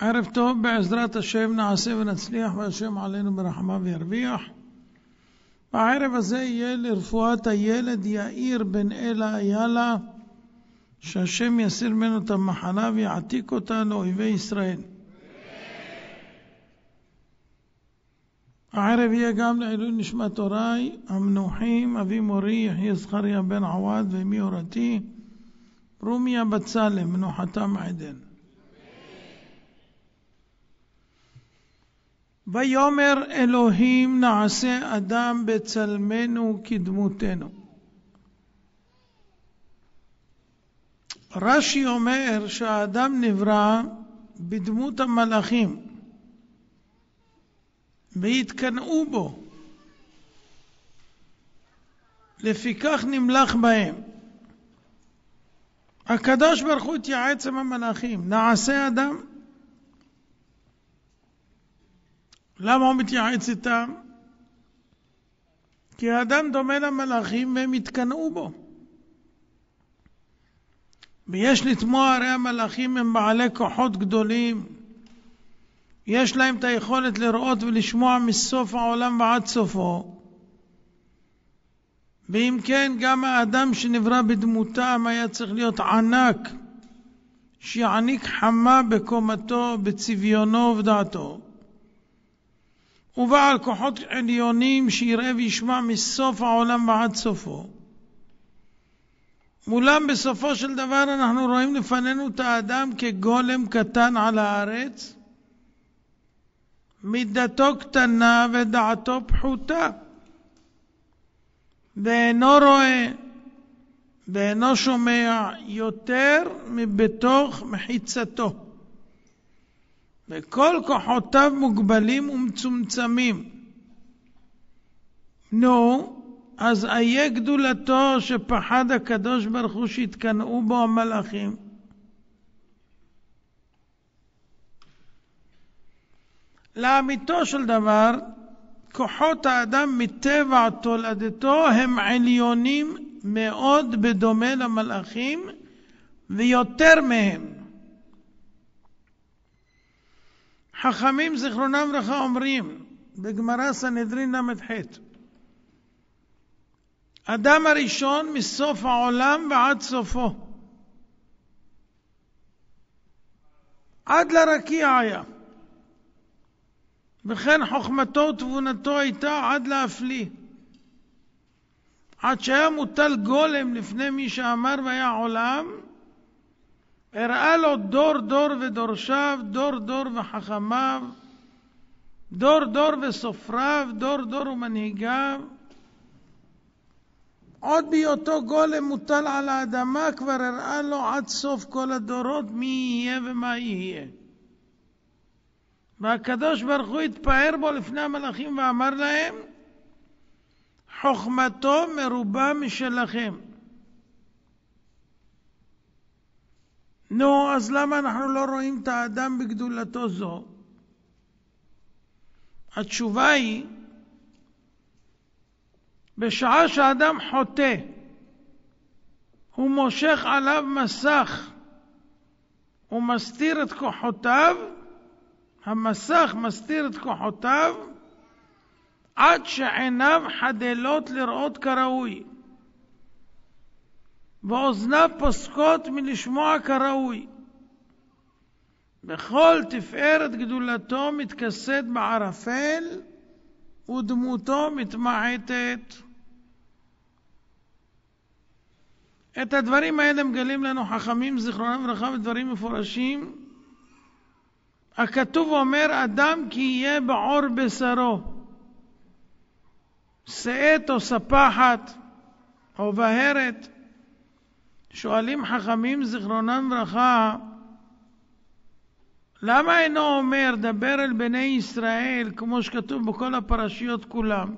ערב טוב, בעזרת השם נעשה ונצליח והשם עלינו ברחמה וירוויח. הערב הזה יהיה לרפואת הילד יאיר בן אלה איילה, שהשם יסיר ממנו את המחלה ויעתיק אותה לאויבי ישראל. הערב יהיה גם לעילוי נשמת הוריי המנוחים, אבי מורי יחיה זכריה בן עווד ואמי הורתי, רומיה בצלם, מנוחתם עדן. ויאמר אלוהים נעשה אדם בצלמנו כדמותנו. רש"י אומר שהאדם נברא בדמות המלאכים והתקנאו בו. לפיכך נמלך בהם. הקדוש ברוך הוא התייעץ עם המלאכים, נעשה אדם למה הוא מתייעץ איתם? כי האדם דומה למלאכים והם התקנאו בו. ויש לתמוה, הרי המלאכים הם בעלי כוחות גדולים. יש להם את היכולת לראות ולשמוע מסוף העולם ועד סופו. ואם כן, גם האדם שנברא בדמותם היה צריך להיות ענק, שיעניק חמה בקומתו, בצביונו ובדעתו. ובעל כוחות עליונים שיראה וישמע מסוף העולם ועד סופו. מולם בסופו של דבר אנחנו רואים לפנינו את האדם כגולם קטן על הארץ, מידתו קטנה ודעתו פחותה, ואינו רואה ואינו שומע יותר מבתוך מחיצתו. וכל כוחותיו מוגבלים ומצומצמים. נו, אז איה גדולתו שפחד הקדוש ברוך הוא שהתקנאו בו המלאכים. לאמיתו של דבר, כוחות האדם מטבע תולדתו הם עליונים מאוד בדומה למלאכים ויותר מהם. חכמים זיכרונם לברכה אומרים בגמרא סנהדרין ל"ח אדם הראשון מסוף העולם ועד סופו עד לרקיע היה. וכן חוכמתו ותבונתו הייתה עד להפליא. עד שהיה מוטל גולם לפני מי שאמר והיה עולם הראה לו דור דור ודורשיו, דור דור וחכמיו, דור דור וסופריו, דור דור ומנהיגיו. עוד בהיותו גולם מוטל על האדמה כבר הראה לו עד סוף כל הדורות מי יהיה ומה יהיה. והקדוש ברוך הוא התפאר בו לפני המלאכים ואמר להם חוכמתו מרובה משלכם. נו, אז למה אנחנו לא רואים את האדם בגדולתו זו? התשובה היא, בשעה שאדם חוטא, הוא מושך עליו מסך, הוא מסתיר את כוחותיו, המסך מסתיר את כוחותיו, עד שעיניו חדלות לראות כראוי. ואוזניו פוסקות מלשמוע כראוי. בכל תפארת גדולתו מתכסת בערפל, ודמותו מתמעטת. את הדברים האלה מגלים לנו חכמים זיכרונם לברכה בדברים מפורשים. הכתוב אומר, אדם כי יהיה בעור בשרו, שאת או ספחת או בהרת, שואלים חכמים זיכרונם לברכה, למה אינו אומר דבר אל בני ישראל כמו שכתוב בכל הפרשיות כולם?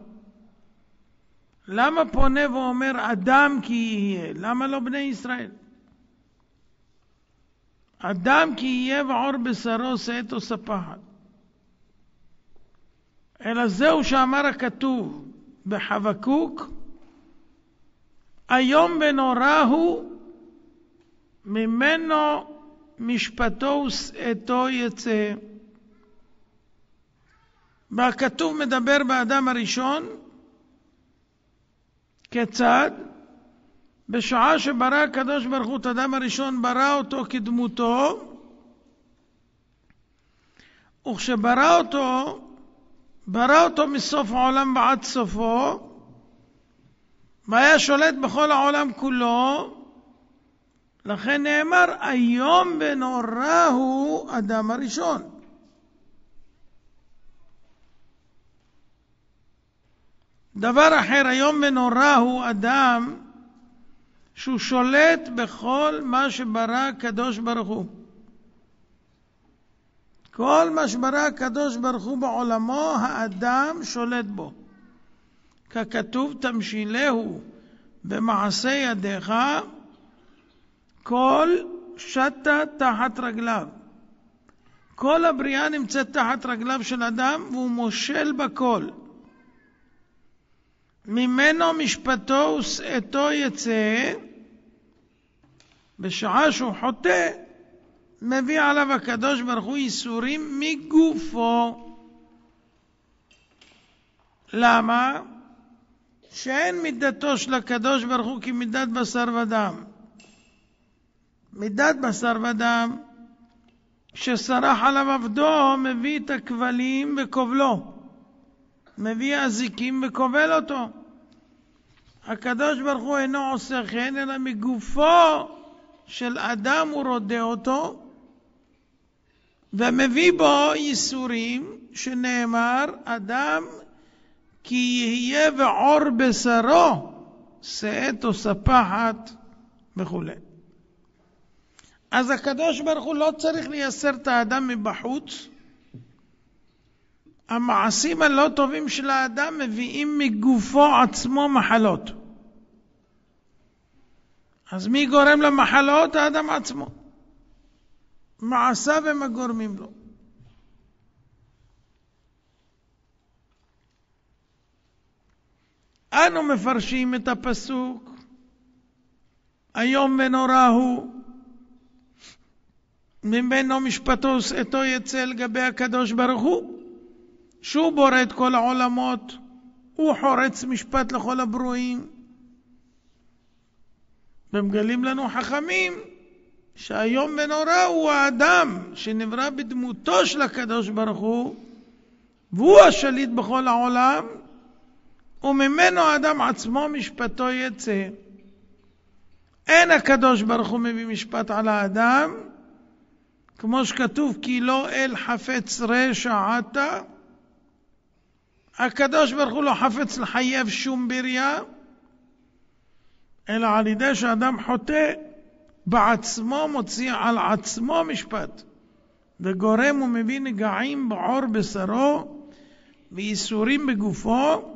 למה פונה ואומר אדם כי יהיה? למה לא בני ישראל? אדם כי יהיה ועור בשרו שאת או ספחת. אלא זהו שאמר הכתוב בחבקוק, איום ונורא הוא ממנו משפטו ושאתו יצא. והכתוב מדבר באדם הראשון, כיצד? בשעה שברא הקדוש ברוך הוא את האדם הראשון, ברא אותו כדמותו, וכשברא אותו, ברא אותו מסוף העולם ועד סופו, והיה שולט בכל העולם כולו, לכן נאמר, איום ונורא הוא אדם הראשון. דבר אחר, איום ונורא הוא אדם שהוא שולט בכל מה שברא הקדוש ברוך הוא. כל מה שברא הקדוש ברוך הוא בעולמו, האדם שולט בו. ככתוב תמשילהו במעשה ידיך, כל שטה תחת רגליו. כל הבריאה נמצאת תחת רגליו של אדם והוא מושל בכל. ממנו משפטו ושאתו יצא, בשעה שהוא חוטא, מביא עליו הקדוש ברוך הוא ייסורים מגופו. למה? שאין מידתו של הקדוש ברוך הוא כמידת בשר ודם. מידת בשר ודם, כשסרח עליו עבדו, מביא את הכבלים וכובלו. מביא אזיקים וכובל אותו. הקדוש ברוך הוא אינו עושה כן, אלא מגופו של אדם הוא רודה אותו, ומביא בו ייסורים, שנאמר, אדם כי יהיה ועור בשרו, שאת או ספחת וכולי. אז הקדוש ברוך הוא לא צריך לייסר את האדם מבחוץ. המעשים הלא טובים של האדם מביאים מגופו עצמו מחלות. אז מי גורם למחלות? האדם עצמו. מעשיו הם הגורמים לו. אנו מפרשים את הפסוק, איום ונורא הוא, ממנו משפטו שאתו יצא לגבי הקדוש ברוך הוא, שהוא בורא את כל העולמות, הוא חורץ משפט לכל הברואים. ומגלים לנו חכמים שהיום ונורא הוא האדם שנברא בדמותו של הקדוש ברוך הוא, והוא השליט בכל העולם, וממנו האדם עצמו משפטו יצא. אין הקדוש ברוך הוא מביא משפט על האדם, כמו שכתוב, כי לא אל חפץ רשע אתה. הקדוש ברוך הוא לא חפץ לחייב שום בריה, אלא על ידי שאדם חוטא, בעצמו מוציא על עצמו משפט, וגורם ומביא נגעים בעור בשרו וייסורים בגופו,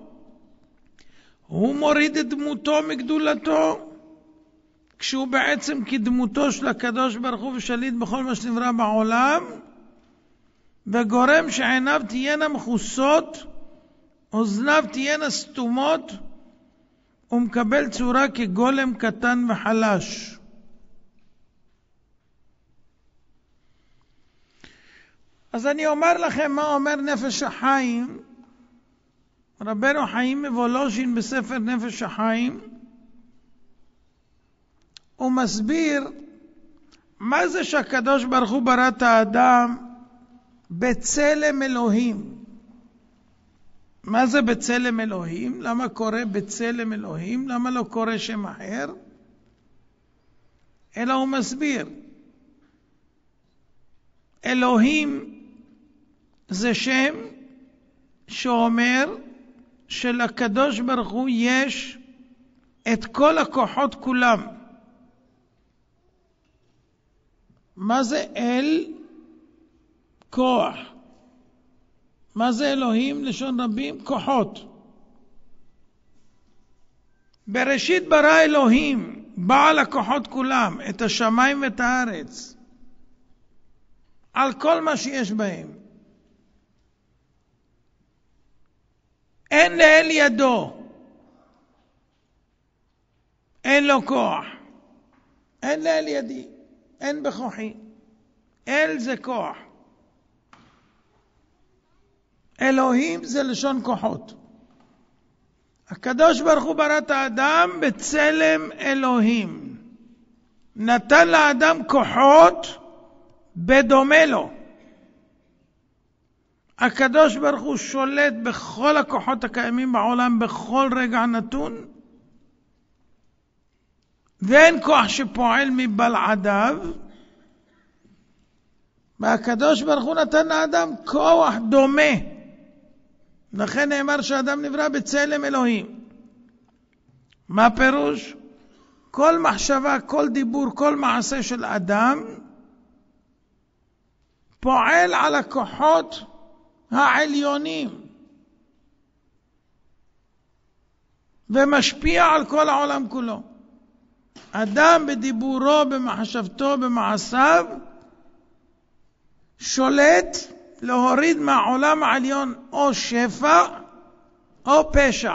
הוא מוריד את דמותו מגדולתו, כשהוא בעצם כדמותו של הקדוש ברוך הוא ושליט בכל מה שנברא בעולם, וגורם שעיניו תהיינה מכוסות, אוזניו תהיינה סתומות, הוא מקבל צורה כגולם קטן וחלש. אז אני אומר לכם מה אומר נפש החיים. רבנו חיים מוולוז'ין בספר נפש החיים, הוא מסביר מה זה שהקדוש ברוך הוא ברא את האדם בצלם אלוהים. מה זה בצלם אלוהים? למה קורא בצלם אלוהים? למה לא קורא שם אחר? אלא הוא מסביר. אלוהים זה שם שאומר שלקדוש ברוך הוא יש את כל הכוחות כולם. מה זה אל? כוח. מה זה אלוהים? לשון רבים, כוחות. בראשית ברא אלוהים, בעל הכוחות כולם, את השמיים ואת הארץ, על כל מה שיש בהם. אין לאל ידו, אין לו כוח, אין לאל ידי, אין בכוחי. אל זה כוח. אלוהים זה לשון כוחות. הקדוש ברוך הוא ברא את האדם בצלם אלוהים. נתן לאדם כוחות בדומה לו. הקדוש ברוך הוא שולט בכל הכוחות הקיימים בעולם בכל רגע נתון, ואין כוח שפועל מבלעדיו, והקדוש ברוך הוא נתן לאדם כוח דומה. לכן נאמר שהאדם נברא בצלם אלוהים. מה פירוש? כל מחשבה, כל דיבור, כל מעשה של אדם פועל על הכוחות העליונים ומשפיע על כל העולם כולו. אדם בדיבורו, במחשבתו, במעשיו, שולט להוריד מהעולם העליון או שפע או פשע.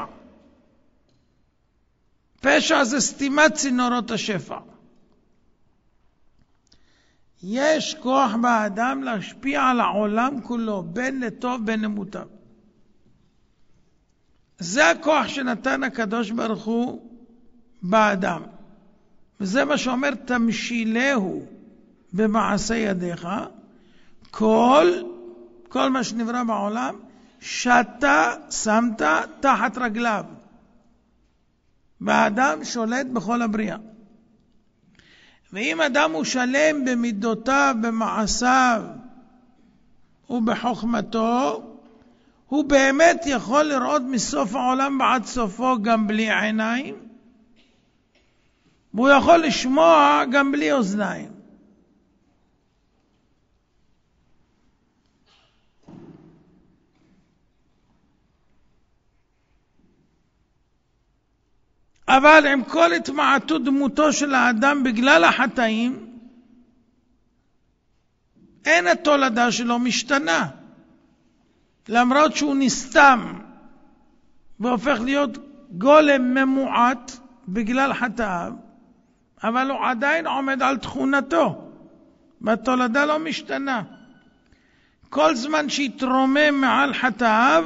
פשע זה סתימת צינורות השפע. יש כוח באדם להשפיע על העולם כולו, בין לטוב בין למוטב. זה הכוח שנתן הקדוש ברוך הוא באדם. וזה מה שאומר תמשילהו במעשה ידיך. כל, כל מה שנברא בעולם, שאתה שמת תחת רגליו. והאדם שולט בכל הבריאה. ואם אדם הוא שלם במידותיו, במעשיו ובחוכמתו, הוא באמת יכול לראות מסוף העולם ועד סופו גם בלי עיניים, והוא יכול לשמוע גם בלי אוזניים. אבל עם כל התמעטות דמותו של האדם בגלל החטאים, אין התולדה שלו משתנה. למרות שהוא נסתם והופך להיות גולם ממועט בגלל חטאיו, אבל הוא עדיין עומד על תכונתו, והתולדה לא משתנה. כל זמן שיתרומם מעל חטאיו,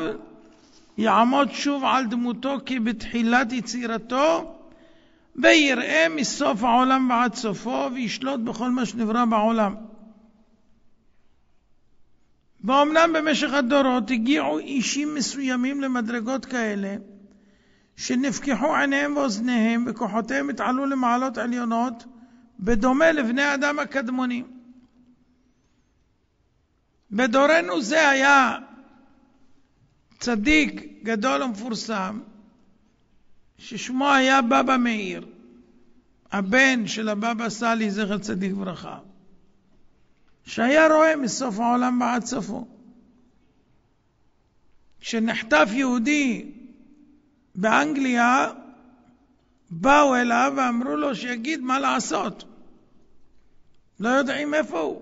יעמוד שוב על דמותו כבתחילת יצירתו, ויראה מסוף העולם ועד סופו, וישלוט בכל מה שנברא בעולם. ואומנם במשך הדורות הגיעו אישים מסוימים למדרגות כאלה, שנפקחו עיניהם ואוזניהם וכוחותיהם התעלו למעלות עליונות, בדומה לבני אדם הקדמונים. בדורנו זה היה צדיק גדול ומפורסם, ששמו היה בבא מאיר, הבן של הבבא סאלי, זכר צדיק ברכה, שהיה רואה מסוף העולם ועד סופו. כשנחטף יהודי באנגליה, באו אליו ואמרו לו שיגיד מה לעשות. לא יודעים איפה הוא.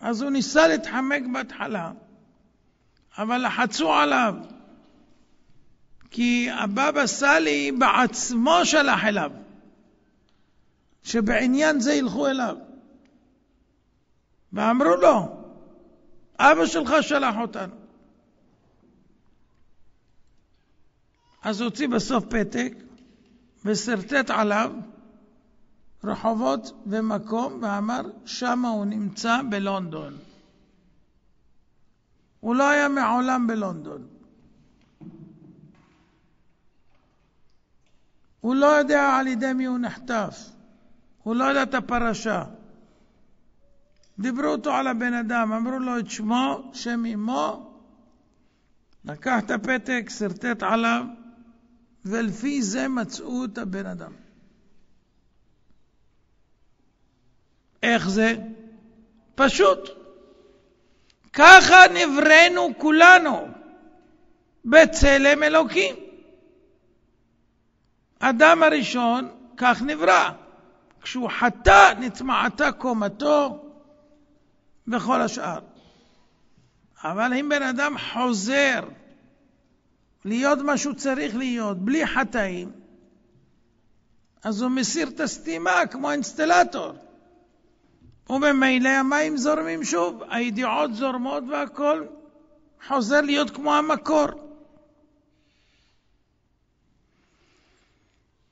אז הוא ניסה להתחמק בהתחלה. אבל לחצו עליו, כי הבבא סאלי בעצמו שלח אליו, שבעניין זה ילכו אליו. ואמרו לו, אבא שלך שלח אותנו. אז הוציא בסוף פתק ושרטט עליו רחובות ומקום ואמר, שמה הוא נמצא בלונדון. הוא לא היה מעולם בלונדון. הוא לא יודע על ידי מי הוא נחטף. הוא לא יודע את הפרשה. דיברו אותו על הבן אדם, אמרו לו את שמו, שם אמו, לקח את הפתק, שרטט עליו, ולפי זה מצאו את הבן אדם. איך זה? פשוט. ככה נבראנו כולנו, בצלם אלוקים. אדם הראשון כך נברא. כשהוא חטא נצמעתה קומתו וכל השאר. אבל אם בן אדם חוזר להיות מה שהוא צריך להיות, בלי חטאים, אז הוא מסיר את הסתימה כמו אינסטלטור. וממילא המים זורמים שוב, הידיעות זורמות והכל חוזר להיות כמו המקור.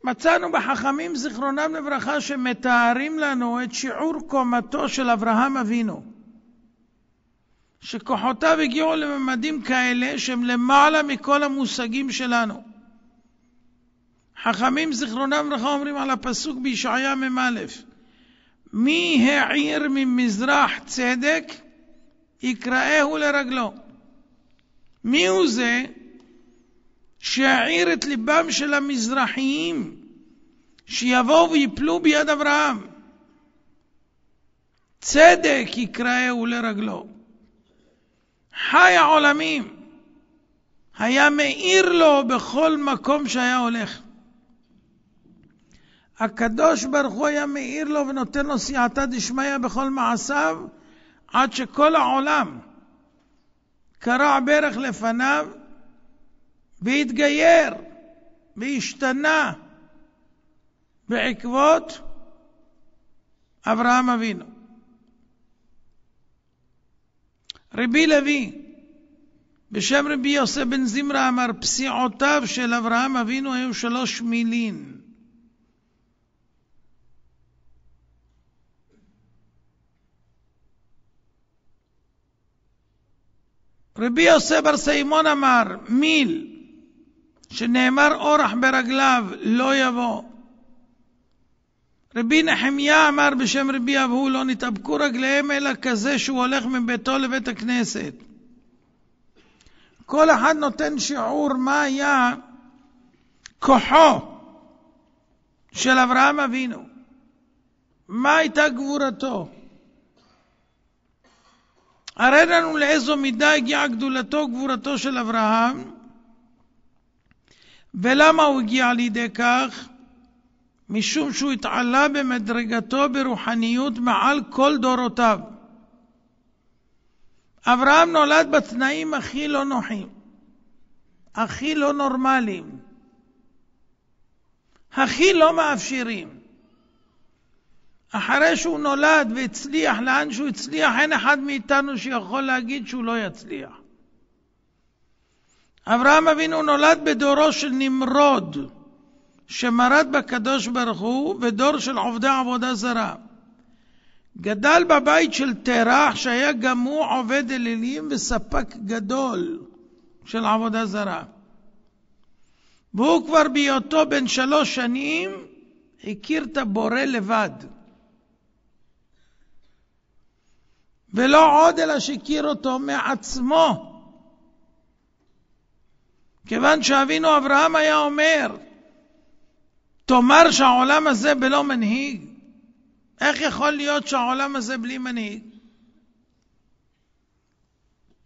מצאנו בחכמים זיכרונם לברכה שמתארים לנו את שיעור קומתו של אברהם אבינו, שכוחותיו הגיעו לממדים כאלה שהם למעלה מכל המושגים שלנו. חכמים זיכרונם לברכה אומרים על הפסוק בישעיה מ"א: מי העיר ממזרח צדק יקראהו לרגלו. מי הוא זה שהעיר את ליבם של המזרחיים שיבואו ויפלו ביד אברהם? צדק יקראהו לרגלו. חי העולמים היה מאיר לו בכל מקום שהיה הולך. הקדוש ברוך הוא היה מאיר לו ונותן לו סייעתא דשמיא בכל מעשיו, עד שכל העולם קרע ברך לפניו והתגייר והשתנה בעקבות אברהם אבינו. רבי לוי, בשם רבי יוסף בן זמרה אמר, פסיעותיו של אברהם אבינו היו שלוש מילין. רבי יוסף בר סיימון אמר, מיל, שנאמר אורח ברגליו, לא יבוא. רבי נחמיה אמר בשם רבי אבהו, לא נתאבקו רגליהם אלא כזה שהוא הולך מביתו לבית הכנסת. כל אחד נותן שיעור מה היה כוחו של אברהם אבינו, מה הייתה גבורתו. הרי לנו לאיזו מידה הגיעה גדולתו וגבורתו של אברהם, ולמה הוא הגיע לידי כך? משום שהוא התעלה במדרגתו ברוחניות מעל כל דורותיו. אברהם נולד בתנאים הכי לא נוחים, הכי לא נורמליים, הכי לא מאפשרים. אחרי שהוא נולד והצליח לאן שהוא הצליח, אין אחד מאיתנו שיכול להגיד שהוא לא יצליח. אברהם אבינו נולד בדורו של נמרוד, שמרד בקדוש ברוך הוא, ודור של עובדי עבודה זרה. גדל בבית של תרח, שהיה גם הוא עובד אלילים וספק גדול של עבודה זרה. והוא כבר בהיותו בן שלוש שנים הכיר את הבורא לבד. ולא עוד אלא שהכיר אותו מעצמו. כיוון שאבינו אברהם היה אומר, תאמר שהעולם הזה בלא מנהיג. איך יכול להיות שהעולם הזה בלי מנהיג?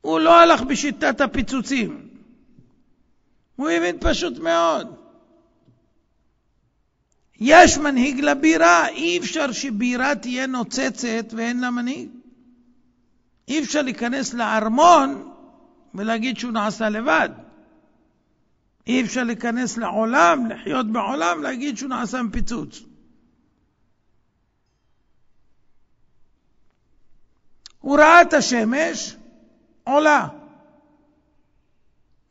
הוא לא הלך בשיטת הפיצוצים. הוא הבין פשוט מאוד. יש מנהיג לבירה, אי אפשר שבירה תהיה נוצצת ואין לה מנהיג. אי אפשר להיכנס לארמון ולהגיד שהוא נעשה לבד. אי אפשר להיכנס לעולם, לחיות בעולם, להגיד שהוא נעשה מפיצוץ. הוא ראה את השמש עולה.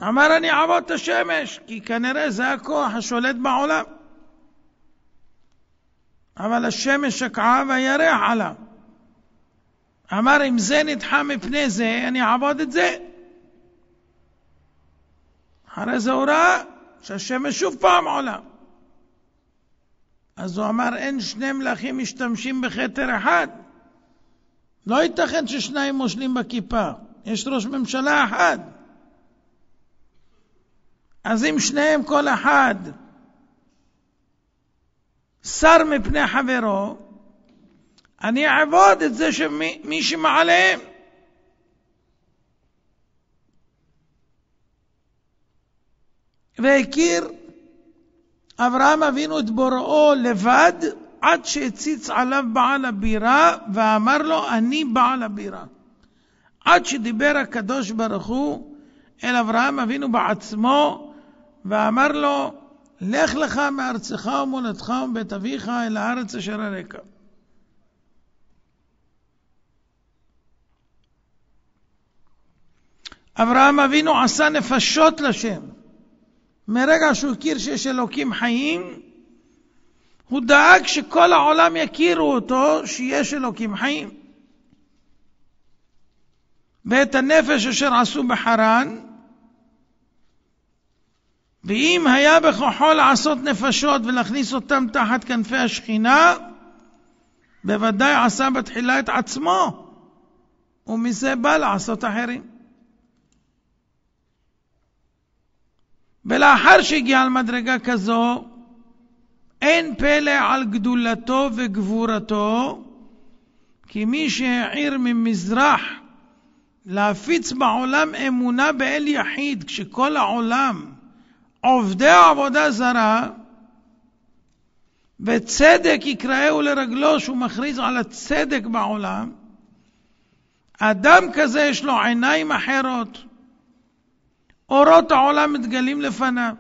אמר אני אעבוד את השמש, כי כנראה זה הכוח השולט בעולם. אבל השמש שקעה והירח עלה. אמר אם זה נדחה מפני זה, אני אעבוד את זה. אחרי זה הוא ראה שהשמש שוב פעם עולה. אז הוא אמר אין שני מלכים משתמשים בכתר אחד. לא ייתכן ששניים מושלים בכיפה, יש ראש ממשלה אחד. אז אם שניהם כל אחד שר מפני חברו, אני אעבוד את זה שמי שמעליהם. והכיר אברהם אבינו את בוראו לבד, עד שהציץ עליו בעל הבירה ואמר לו, אני בעל הבירה. עד שדיבר הקדוש ברוך הוא אל אברהם אבינו בעצמו ואמר לו, לך לך מארצך ומולדך ומבית אביך אל הארץ אשר הרקע. אברהם אבינו עשה נפשות לשם. מרגע שהוא הכיר שיש אלוקים חיים, הוא דאג שכל העולם יכירו אותו שיש אלוקים חיים. ואת הנפש אשר עשו בחרן, ואם היה בכוחו לעשות נפשות ולהכניס אותם תחת כנפי השכינה, בוודאי עשה בתחילה את עצמו, ומזה בא לעשות אחרים. ולאחר שהגיע למדרגה כזו, אין פלא על גדולתו וגבורתו, כי מי שהעיר ממזרח להפיץ בעולם אמונה באל יחיד, כשכל העולם עובדי עבודה זרה, וצדק יקראהו לרגלו שהוא מכריז על הצדק בעולם, אדם כזה יש לו עיניים אחרות, אורות העולם מתגלים לפניו,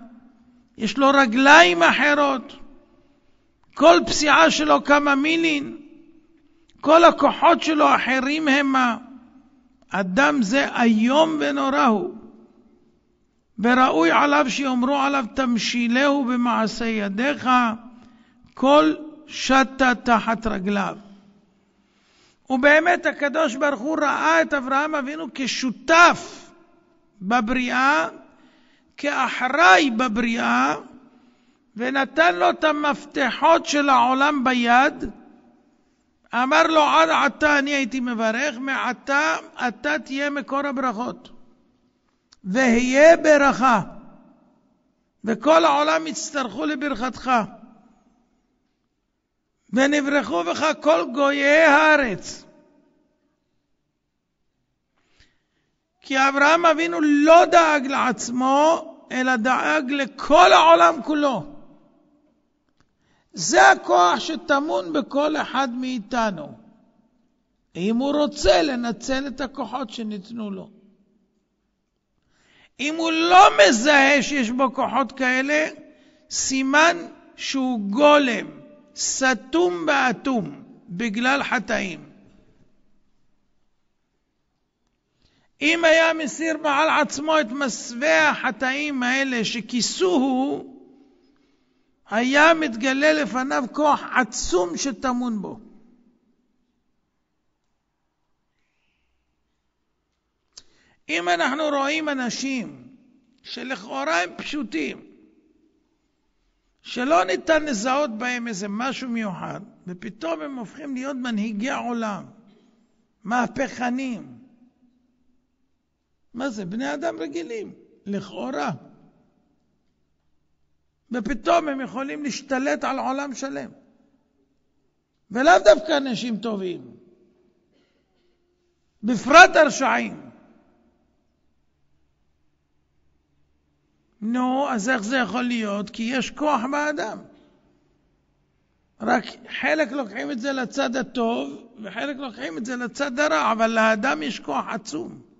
יש לו רגליים אחרות, כל פסיעה שלו כמה מילין, כל הכוחות שלו אחרים המה. אדם זה איום ונורא הוא, וראוי עליו שיאמרו עליו תמשילהו במעשה ידיך, כל שטה תחת רגליו. ובאמת הקדוש ברוך הוא ראה את אברהם אבינו כשותף בבריאה, כאחראי בבריאה, ונתן לו את המפתחות של העולם ביד. אמר לו, עד עתה אני הייתי מברך, מעתה אתה תהיה מקור הברכות. והיה ברכה, וכל העולם יצטרכו לברכתך. ונברכו בך כל גויי הארץ. כי אברהם אבינו לא דאג לעצמו, אלא דאג לכל העולם כולו. זה הכוח שטמון בכל אחד מאיתנו, אם הוא רוצה לנצל את הכוחות שניתנו לו. אם הוא לא מזהה שיש בו כוחות כאלה, סימן שהוא גולם, סתום באטום, בגלל חטאים. אם היה מסיר מעל עצמו את מסווה החטאים האלה שכיסוהו, היה מתגלה לפניו כוח עצום שטמון בו. אם אנחנו רואים אנשים שלכאורה הם פשוטים, שלא ניתן לזהות בהם איזה משהו מיוחד, ופתאום הם הופכים להיות מנהיגי העולם, מהפכנים. מה זה? בני אדם רגילים, לכאורה. ופתאום הם יכולים להשתלט על עולם שלם. ולאו דווקא אנשים טובים, בפרט הרשעים. נו, אז איך זה יכול להיות? כי יש כוח באדם. רק חלק לוקחים את זה לצד הטוב, וחלק לוקחים את זה לצד הרע, אבל לאדם יש כוח עצום.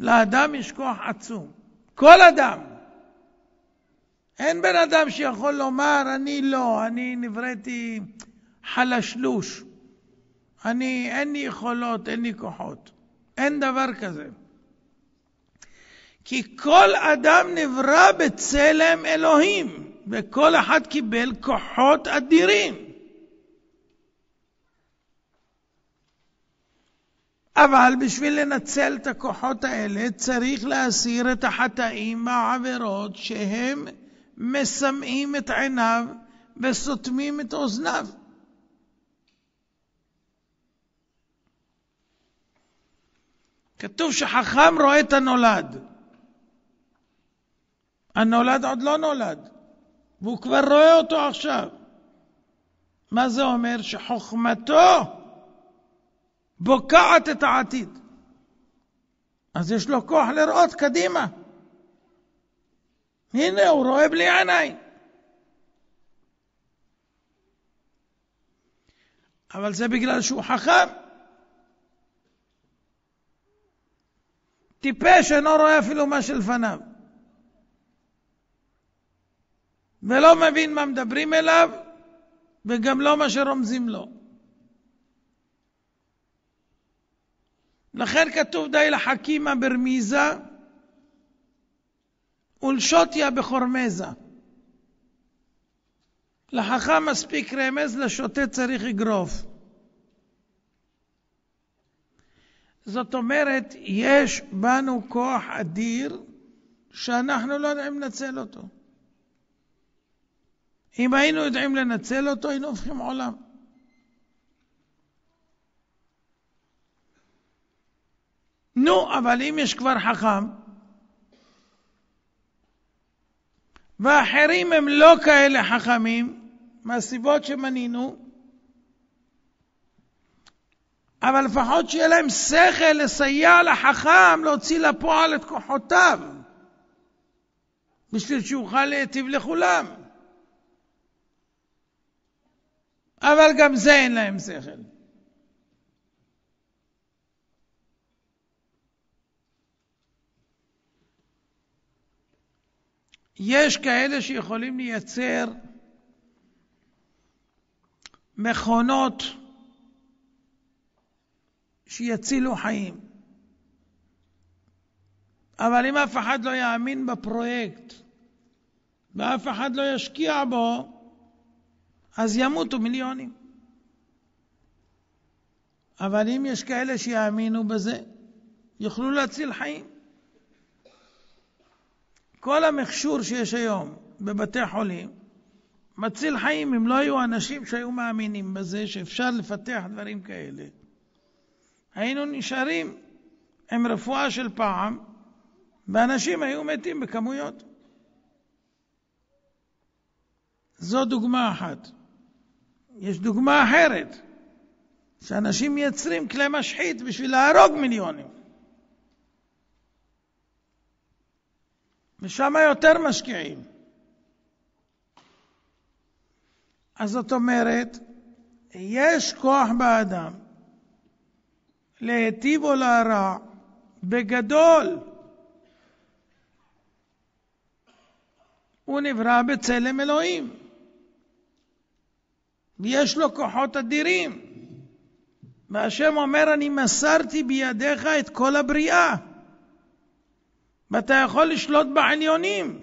לאדם יש כוח עצום. כל אדם. אין בן אדם שיכול לומר, אני לא, אני נבראתי חלשלוש. אני, אין לי יכולות, אין לי כוחות. אין דבר כזה. כי כל אדם נברא בצלם אלוהים, וכל אחד קיבל כוחות אדירים. אבל בשביל לנצל את הכוחות האלה צריך להסיר את החטאים והעבירות שהם מסמאים את עיניו וסותמים את אוזניו. כתוב שחכם רואה את הנולד. הנולד עוד לא נולד, והוא כבר רואה אותו עכשיו. מה זה אומר? שחוכמתו בוקעת את העתיד. אז יש לו כוח לראות קדימה. הנה, הוא רואה בלי עיניים. אבל זה בגלל שהוא חכם. טיפש אינו רואה אפילו מה שלפניו. ולא מבין מה מדברים אליו, וגם לא מה שרומזים לו. לכן כתוב די לחכימה ברמיזה ולשוטיה בחורמזה. לחכם מספיק רמז, לשוטה צריך אגרוף. זאת אומרת, יש בנו כוח אדיר שאנחנו לא יודעים לנצל אותו. אם היינו יודעים לנצל אותו, היינו הופכים עולם. נו, אבל אם יש כבר חכם, ואחרים הם לא כאלה חכמים, מהסיבות שמנינו, אבל לפחות שיהיה להם שכל לסייע לחכם להוציא לפועל את כוחותיו, בשביל שיוכל להיטיב לכולם. אבל גם זה אין להם שכל. יש כאלה שיכולים לייצר מכונות שיצילו חיים. אבל אם אף אחד לא יאמין בפרויקט ואף אחד לא ישקיע בו, אז ימותו מיליונים. אבל אם יש כאלה שיאמינו בזה, יוכלו להציל חיים. כל המכשור שיש היום בבתי חולים מציל חיים אם לא היו אנשים שהיו מאמינים בזה שאפשר לפתח דברים כאלה. היינו נשארים עם רפואה של פעם ואנשים היו מתים בכמויות. זו דוגמה אחת. יש דוגמה אחרת, שאנשים מייצרים כלי משחית בשביל להרוג מיליונים. ושם יותר משקיעים. אז זאת אומרת, יש כוח באדם להיטיב או להרע בגדול. הוא נברא בצלם אלוהים. ויש לו כוחות אדירים. והשם אומר, אני מסרתי בידיך את כל הבריאה. ואתה יכול לשלוט בעליונים.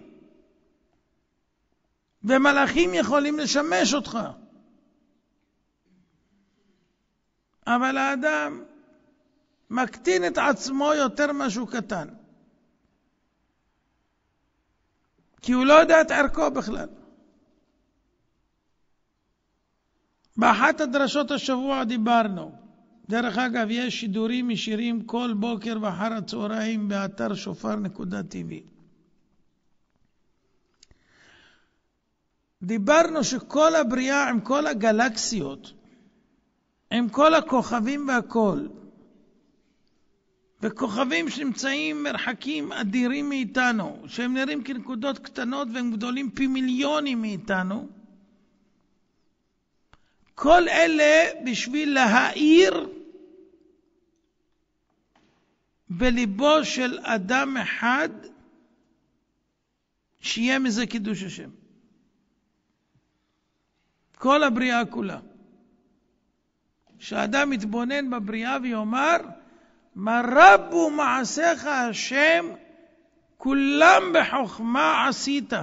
ומלאכים יכולים לשמש אותך. אבל האדם מקטין את עצמו יותר ממה שהוא קטן. כי הוא לא יודע את ערכו בכלל. באחת הדרשות השבוע דיברנו. דרך אגב, יש שידורים ישירים כל בוקר ואחר הצהריים באתר שופר.tv. דיברנו שכל הבריאה עם כל הגלקסיות, עם כל הכוכבים והכל, וכוכבים שנמצאים מרחקים אדירים מאיתנו, שהם נראים כנקודות קטנות והם גדולים פי מיליונים מאיתנו, כל אלה בשביל להאיר בליבו של אדם אחד שיהיה מזה קידוש השם. כל הבריאה כולה. שאדם יתבונן בבריאה ויאמר, מה רבו מעשיך השם, כולם בחוכמה עשית.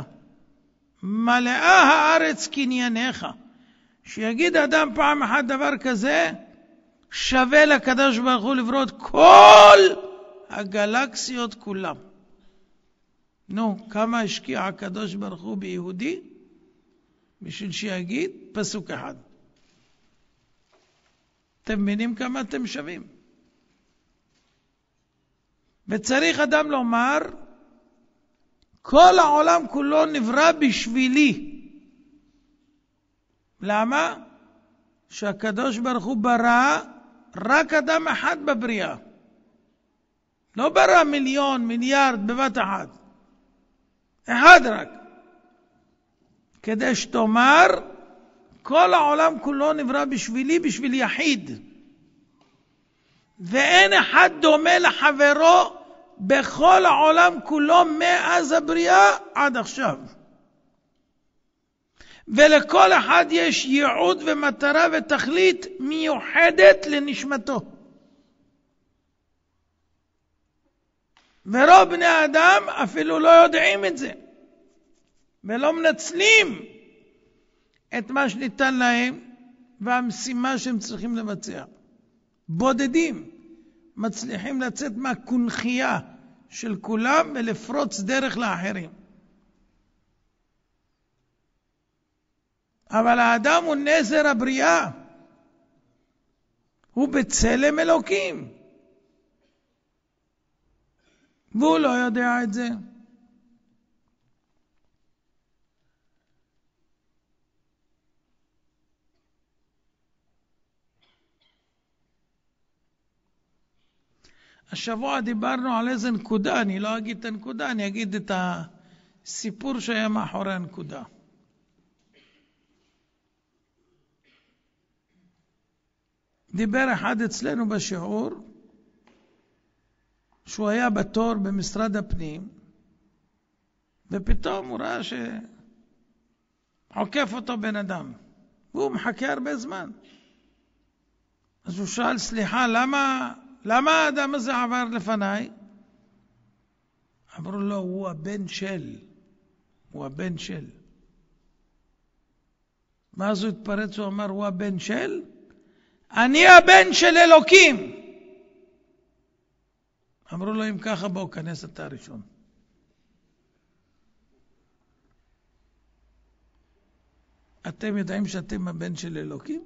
מלאה הארץ קנייניך. שיגיד אדם פעם אחת דבר כזה, שווה לקדוש ברוך הוא לברוא את כל הגלקסיות כולם. נו, כמה השקיע הקדוש ברוך הוא ביהודי? בשביל שיגיד פסוק אחד. אתם מבינים כמה אתם שווים? וצריך אדם לומר, כל העולם כולו נברא בשבילי. למה? שהקדוש ברוך הוא ברא רק אדם אחד בבריאה. לא ברא מיליון, מיליארד בבת אחת. אחד רק. כדי שתאמר, כל העולם כולו נברא בשבילי, בשביל יחיד. ואין אחד דומה לחברו בכל העולם כולו מאז הבריאה עד עכשיו. ולכל אחד יש ייעוד ומטרה ותכלית מיוחדת לנשמתו. ורוב בני האדם אפילו לא יודעים את זה, ולא מנצלים את מה שניתן להם והמשימה שהם צריכים לבצע. בודדים מצליחים לצאת מהקונכייה של כולם ולפרוץ דרך לאחרים. אבל האדם הוא נזר הבריאה, הוא בצלם אלוקים, והוא לא יודע את זה. השבוע דיברנו על איזה נקודה, אני לא אגיד את הנקודה, אני אגיד את הסיפור שהיה מאחורי הנקודה. דיבר אחד אצלנו בשיעור שהוא היה בתור במשרד הפנים ופתאום הוא ראה שעוקף אותו בן אדם והוא מחכה הרבה זמן. אז הוא שאל, סליחה, למה, למה האדם הזה עבר לפניי? אמרו לו, הוא הבן של, הוא הבן של. ואז הוא התפרץ, הוא אמר, הוא הבן של? אני הבן של אלוקים. אמרו לו, אם ככה, בואו, כנס אתה הראשון. אתם יודעים שאתם הבן של אלוקים?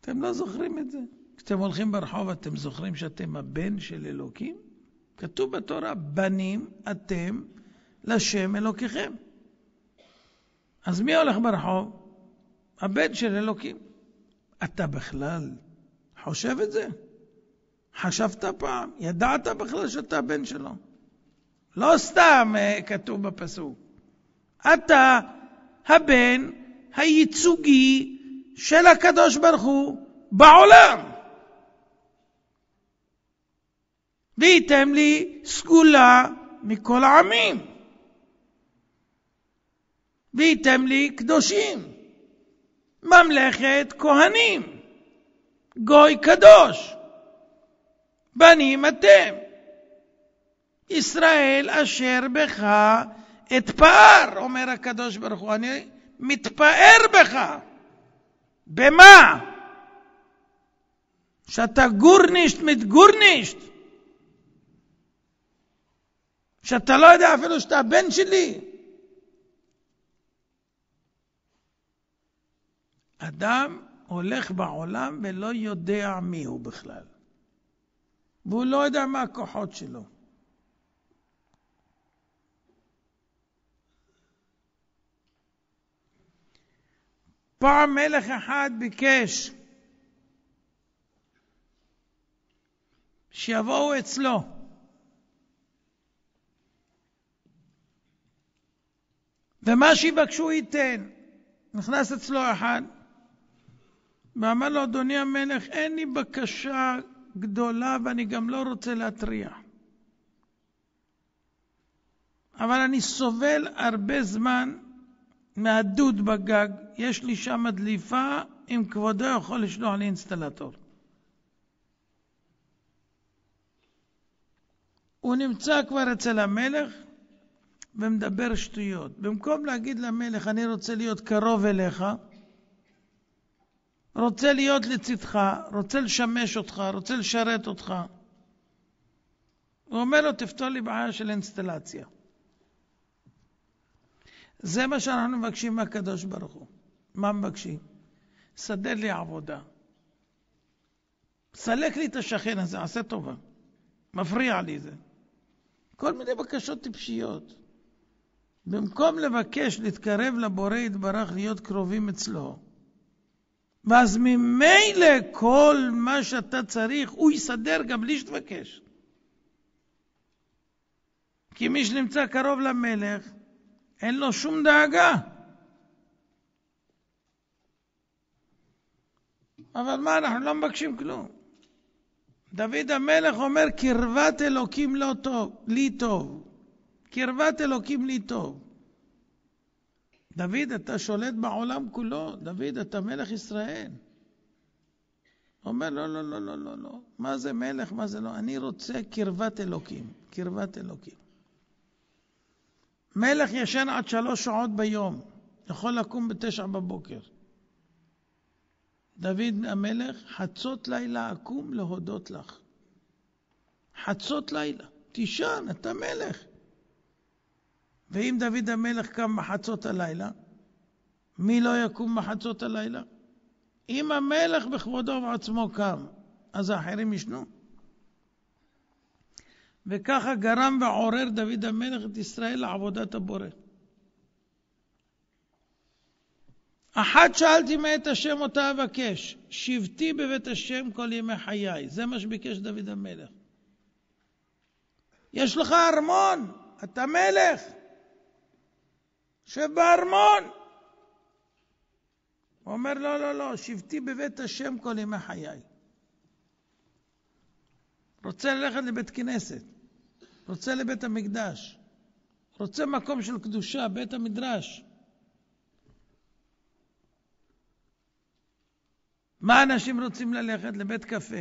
אתם לא זוכרים את זה. כשאתם הולכים ברחוב, אתם זוכרים שאתם הבן של אלוקים? כתוב בתורה, בנים אתם לשם אלוקיכם. אז מי הולך ברחוב? הבן של אלוקים. אתה בכלל חושב את זה? חשבת פעם? ידעת בכלל שאתה הבן שלו? לא סתם אה, כתוב בפסוק. אתה הבן הייצוגי של הקדוש ברוך הוא בעולם. וייתם לי סגולה מכל העמים. וייתם לי קדושים. ממלכת כהנים, גוי קדוש, בנים אתם, ישראל אשר בך אתפאר, אומר הקדוש ברוך הוא, אני מתפאר בך. במה? שאתה גורנישט mit גורנישט. שאתה לא יודע אפילו שאתה הבן שלי. אדם הולך בעולם ולא יודע מי הוא בכלל. והוא לא יודע מה הכוחות שלו. פעם מלך אחד ביקש שיבואו אצלו. ומה שיבקשו ייתן. נכנס אצלו אחד, ואמר לו, אדוני המלך, אין לי בקשה גדולה ואני גם לא רוצה להטריח. אבל אני סובל הרבה זמן מהדוד בגג, יש לי שם דליפה, אם כבודו יכול לשלוח לי אינסטלטור. הוא נמצא כבר אצל המלך ומדבר שטויות. במקום להגיד למלך, אני רוצה להיות קרוב אליך, רוצה להיות לצדך, רוצה לשמש אותך, רוצה לשרת אותך. הוא אומר לו, תפתור לי בעיה של אינסטלציה. זה מה שאנחנו מבקשים מהקדוש ברוך הוא. מה מבקשים? סדר לי עבודה. סלק לי את השכן הזה, עשה טובה. מפריע לי זה. כל מיני בקשות טיפשיות. במקום לבקש להתקרב לבורא יתברך, להיות קרובים אצלו, ואז ממילא כל מה שאתה צריך, הוא יסדר גם בלי שתבקש. כי מי שנמצא קרוב למלך, אין לו שום דאגה. אבל מה, אנחנו לא מבקשים כלום. דוד המלך אומר, קרבת אלוקים לא טוב, לי טוב. קרבת אלוקים לי טוב. דוד, אתה שולט בעולם כולו. דוד, אתה מלך ישראל. אומר, לא, לא, לא, לא, לא, לא. מה זה מלך, מה זה לא? אני רוצה קרבת אלוקים. קרבת אלוקים. מלך ישן עד שלוש שעות ביום, יכול לקום בתשע בבוקר. דוד המלך, חצות לילה אקום להודות לך. חצות לילה, תישן, אתה מלך. ואם דוד המלך קם בחצות הלילה, מי לא יקום בחצות הלילה? אם המלך בכבודו ובעצמו קם, אז האחרים ישנו. וככה גרם ועורר דוד המלך את ישראל לעבודת הבורא. אחת שאלתי מאת השם אותה אבקש, שבתי בבית השם כל ימי חיי. זה מה שביקש דוד המלך. יש לך ארמון, אתה מלך. שב בארמון. הוא אומר, לא, לא, לא, שבתי בבית השם כל ימי חיי. רוצה ללכת לבית כנסת, רוצה לבית המקדש, רוצה מקום של קדושה, בית המדרש. מה אנשים רוצים ללכת? לבית קפה.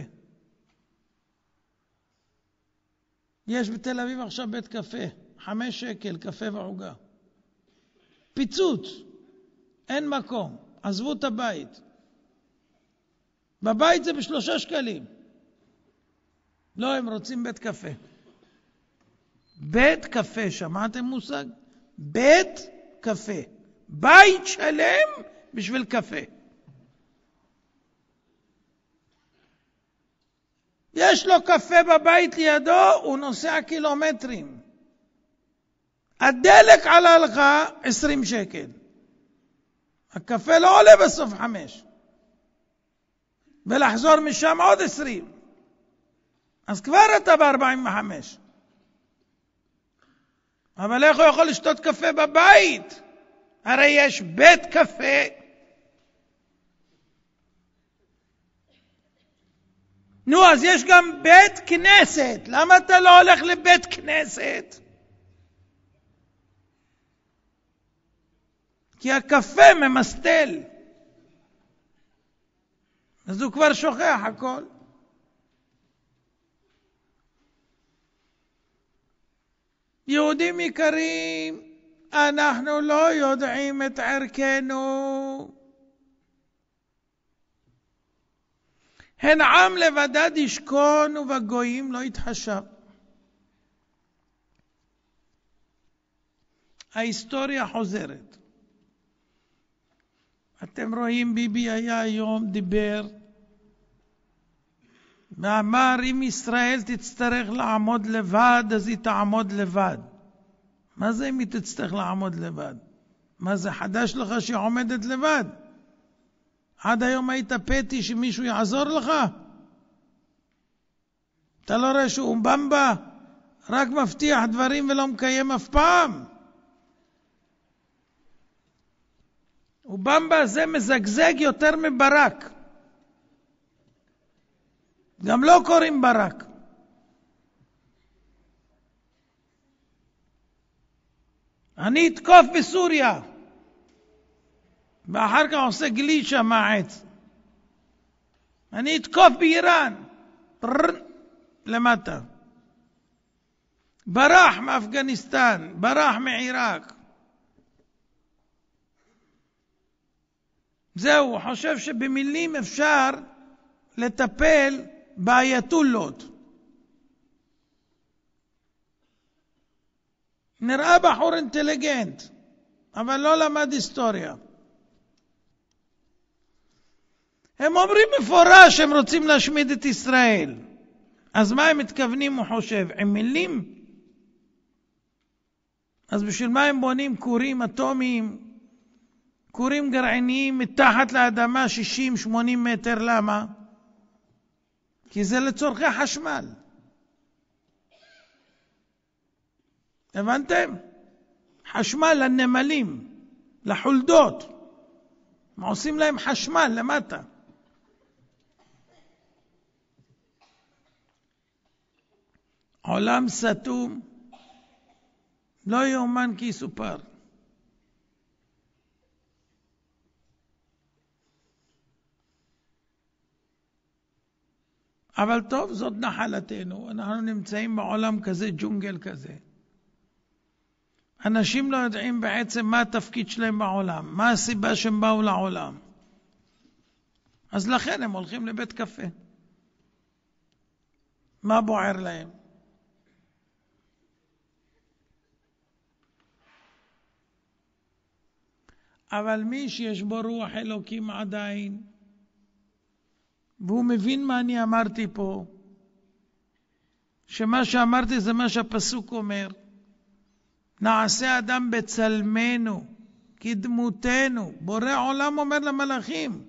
יש בתל אביב עכשיו בית קפה, חמש שקל, קפה ועוגה. פיצוץ, אין מקום, עזבו את הבית. בבית זה בשלושה שקלים. לא, הם רוצים בית קפה. בית קפה, שמעתם מושג? בית קפה. בית שלם בשביל קפה. יש לו קפה בבית לידו, הוא נוסע קילומטרים. הדלק עלה לך 20 שקל. הקפה לא עולה בסוף חמש. ולחזור משם עוד 20. אז כבר אתה ב-45. אבל איך הוא יכול לשתות קפה בבית? הרי יש בית קפה נו, אז יש גם בית כנסת. למה אתה לא הולך לבית כנסת? כי הקפה ממסטל. אז הוא כבר שוכח הכל. יהודים יקרים, אנחנו לא יודעים את ערכנו. הן עם לבדד ישכון ובגויים לא יתחשב. ההיסטוריה חוזרת. אתם רואים, ביבי היה היום, דיבר, ואמר, אם ישראל תצטרך לעמוד לבד, אז היא תעמוד לבד. מה זה אם היא תצטרך לעמוד לבד? מה זה חדש לך שהיא עומדת לבד? עד היום היית פתי שמישהו יעזור לך? אתה לא רואה שהוא במבה? רק מבטיח דברים ולא מקיים אף פעם? ובמבה הזה מזגזג יותר מברק. גם לא קוראים ברק. אני אתקוף בסוריה. ואחר כך עושה גלישה מהעץ. אני אתקוף באיראן, למטה. ברח מאפגניסטן, ברח מעיראק. זהו, הוא חושב שבמילים אפשר לטפל באייתולות. נראה בחור אינטליגנט, אבל לא למד היסטוריה. הם אומרים מפורש שהם רוצים להשמיד את ישראל. אז מה הם מתכוונים, הוא חושב? עם מילים? אז בשביל מה הם בונים כורים אטומיים, כורים גרעיניים מתחת לאדמה 60-80 מטר? למה? כי זה לצורכי חשמל. הבנתם? חשמל לנמלים, לחולדות. עושים להם חשמל למטה. עולם סתום, לא יאומן כי יסופר. אבל טוב, זאת נחלתנו. אנחנו נמצאים בעולם כזה, ג'ונגל כזה. אנשים לא יודעים בעצם מה התפקיד שלהם בעולם, מה הסיבה שהם באו לעולם. אז לכן הם הולכים לבית קפה. מה בוער להם? אבל מי שיש בו רוח אלוקים עדיין, והוא מבין מה אני אמרתי פה, שמה שאמרתי זה מה שהפסוק אומר, נעשה אדם בצלמנו, כדמותנו. בורא עולם אומר למלאכים.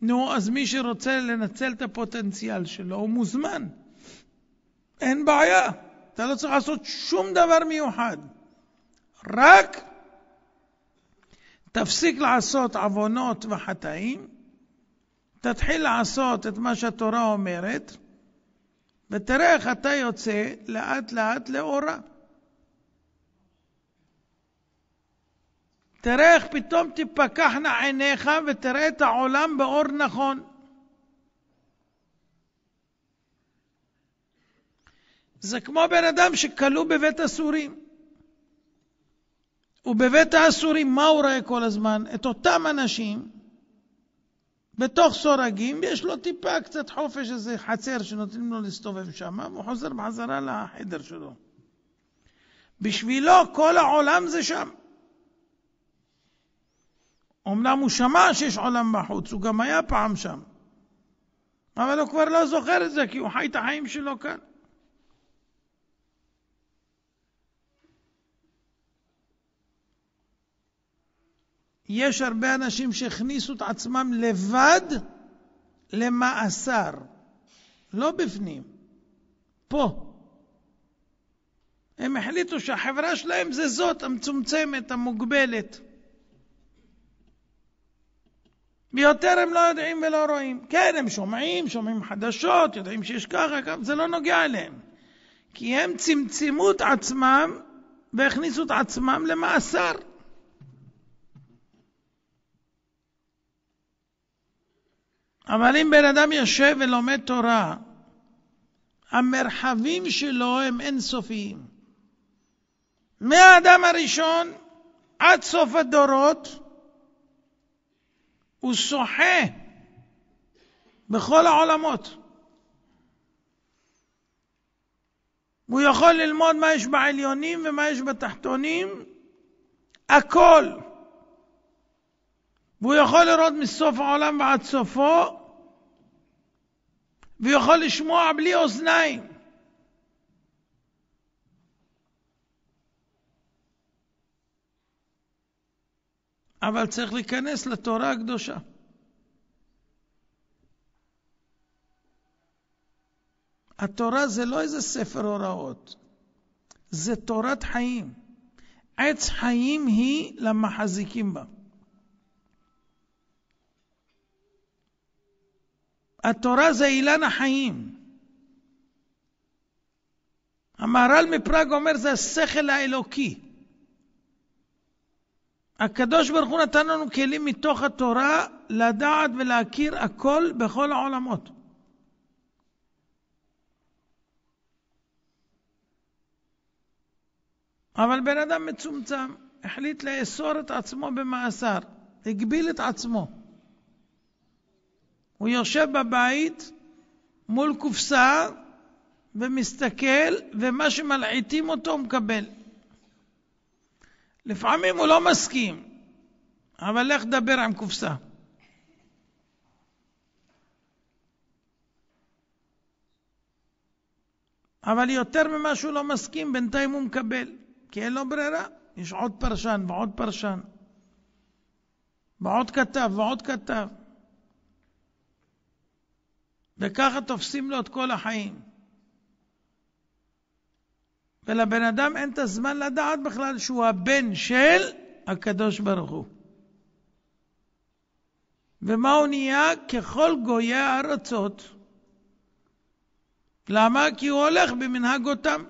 נו, אז מי שרוצה לנצל את הפוטנציאל שלו, הוא מוזמן. אין בעיה. אתה לא צריך לעשות שום דבר מיוחד. רק תפסיק לעשות עוונות וחטאים, תתחיל לעשות את מה שהתורה אומרת, ותראה איך אתה יוצא לאט לאט לאורה. תראה איך פתאום תפקחנה עיניך ותראה את העולם באור נכון. זה כמו בן אדם שכלוא בבית הסורים. ובבית האסורים, מה הוא רואה כל הזמן? את אותם אנשים בתוך סורגים, ויש לו טיפה קצת חופש, איזה חצר שנותנים לו להסתובב שם, והוא חוזר בחזרה לחדר שלו. בשבילו כל העולם זה שם. אמנם הוא שמע שיש עולם בחוץ, הוא גם היה פעם שם. אבל הוא כבר לא זוכר את זה, כי הוא חי את החיים שלו כאן. יש הרבה אנשים שהכניסו את עצמם לבד למאסר, לא בפנים, פה. הם החליטו שהחברה שלהם זה זאת, המצומצמת, המוגבלת. ויותר הם לא יודעים ולא רואים. כן, הם שומעים, שומעים חדשות, יודעים שיש ככה, ככה, זה לא נוגע אליהם. כי הם צמצמו את עצמם והכניסו את עצמם למאסר. אבל אם בן אדם יושב ולומד תורה, המרחבים שלו הם אינסופיים. מהאדם הראשון עד סוף הדורות, הוא שוחה בכל העולמות. הוא יכול ללמוד מה יש בעליונים ומה יש בתחתונים, הכל. והוא יכול לראות מסוף העולם ועד סופו, ויכול לשמוע בלי אוזניים. אבל צריך להיכנס לתורה הקדושה. התורה זה לא איזה ספר הוראות, זה תורת חיים. עץ חיים היא למחזיקים בה. התורה זה אילן החיים. המהר"ל מפראג אומר זה השכל האלוקי. הקדוש ברוך הוא נתן לנו כלים מתוך התורה לדעת ולהכיר הכל בכל העולמות. אבל בן אדם מצומצם החליט לאסור את עצמו במאסר, הגביל את עצמו. הוא יושב בבית מול קופסה ומסתכל, ומה שמלעיטים אותו הוא מקבל. לפעמים הוא לא מסכים, אבל לך דבר עם קופסה. אבל יותר ממה שהוא לא מסכים, בינתיים הוא מקבל, כי אין לו ברירה. יש עוד פרשן ועוד פרשן, ועוד כתב ועוד כתב. וככה תופסים לו את כל החיים. ולבן אדם אין את הזמן לדעת בכלל שהוא הבן של הקדוש ברוך הוא. ומה הוא נהיה? ככל גויי הארצות. למה? כי הוא הולך במנהג אותם.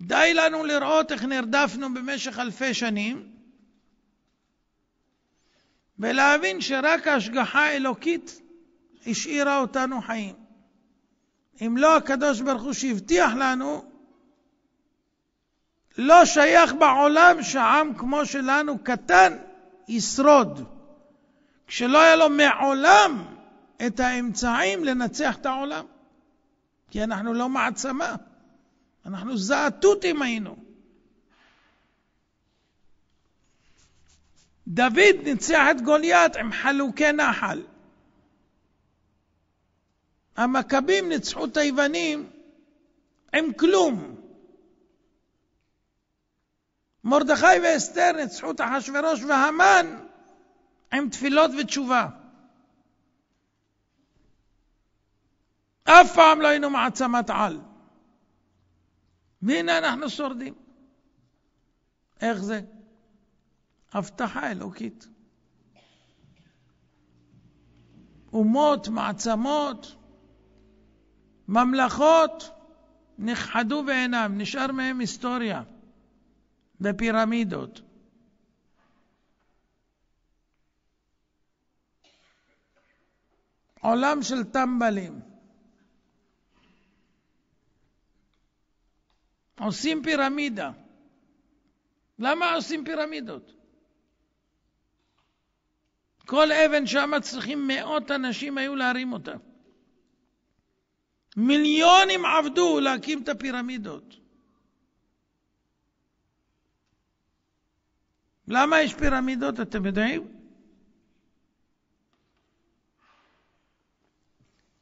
די לנו לראות איך נרדפנו במשך אלפי שנים, ולהבין שרק ההשגחה האלוקית השאירה אותנו חיים. אם לא הקדוש ברוך הוא שהבטיח לנו, לא שייך בעולם שעם כמו שלנו קטן ישרוד, כשלא היה לו מעולם את האמצעים לנצח את העולם. כי אנחנו לא מעצמה, אנחנו זעתותים היינו. דוד ניצח את גוליית עם חלוקי נחל. המכבים ניצחו את היוונים עם כלום. מרדכי ואסתר ניצחו את אחשורוש והמן עם תפילות ותשובה. אף פעם לא היינו מעצמת על. והנה אנחנו שורדים. איך זה? הבטחה אלוקית. אומות, מעצמות, ממלכות נכחדו בעינם, נשאר מהם היסטוריה בפירמידות. עולם של טמבלים. עושים פירמידה. למה עושים פירמידות? כל אבן שם צריכים מאות אנשים היו להרים אותה. מיליונים עבדו להקים את הפירמידות. למה יש פירמידות, אתם יודעים?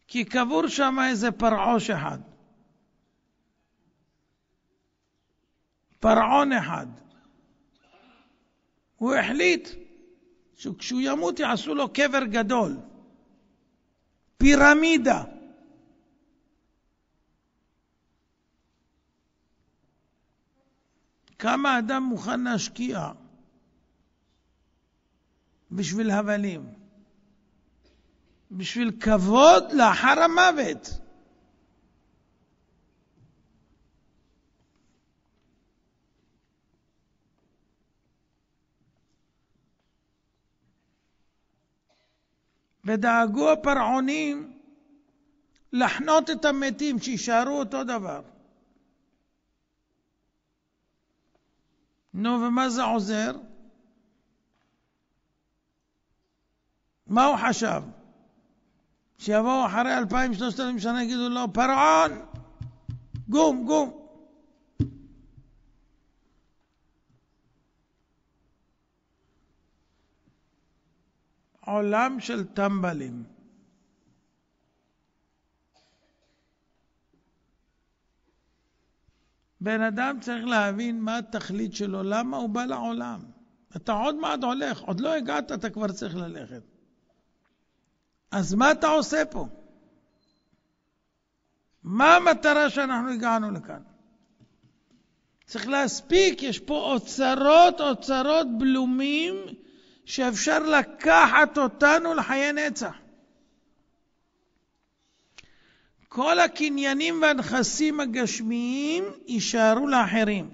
כי קבור שם איזה פרעוש אחד. פרעון אחד. הוא החליט שכשהוא ימות יעשו לו קבר גדול. פירמידה. כמה אדם מוכן להשקיע בשביל הבלים, בשביל כבוד לאחר המוות. ודאגו הפרעונים לחנות את המתים, שיישארו אותו דבר. נו, ומה זה עוזר? מה הוא חשב? שיבואו אחרי אלפיים, שלושת אלפים שנה יגידו לו, פרעון, גום, גום. עולם של טמבלים. בן אדם צריך להבין מה התכלית שלו, למה הוא בא לעולם. אתה עוד מעט הולך, עוד לא הגעת, אתה כבר צריך ללכת. אז מה אתה עושה פה? מה המטרה שאנחנו הגענו לכאן? צריך להספיק, יש פה אוצרות, אוצרות בלומים שאפשר לקחת אותנו לחיי נצח. כל הקניינים והנכסים הגשמיים יישארו לאחרים.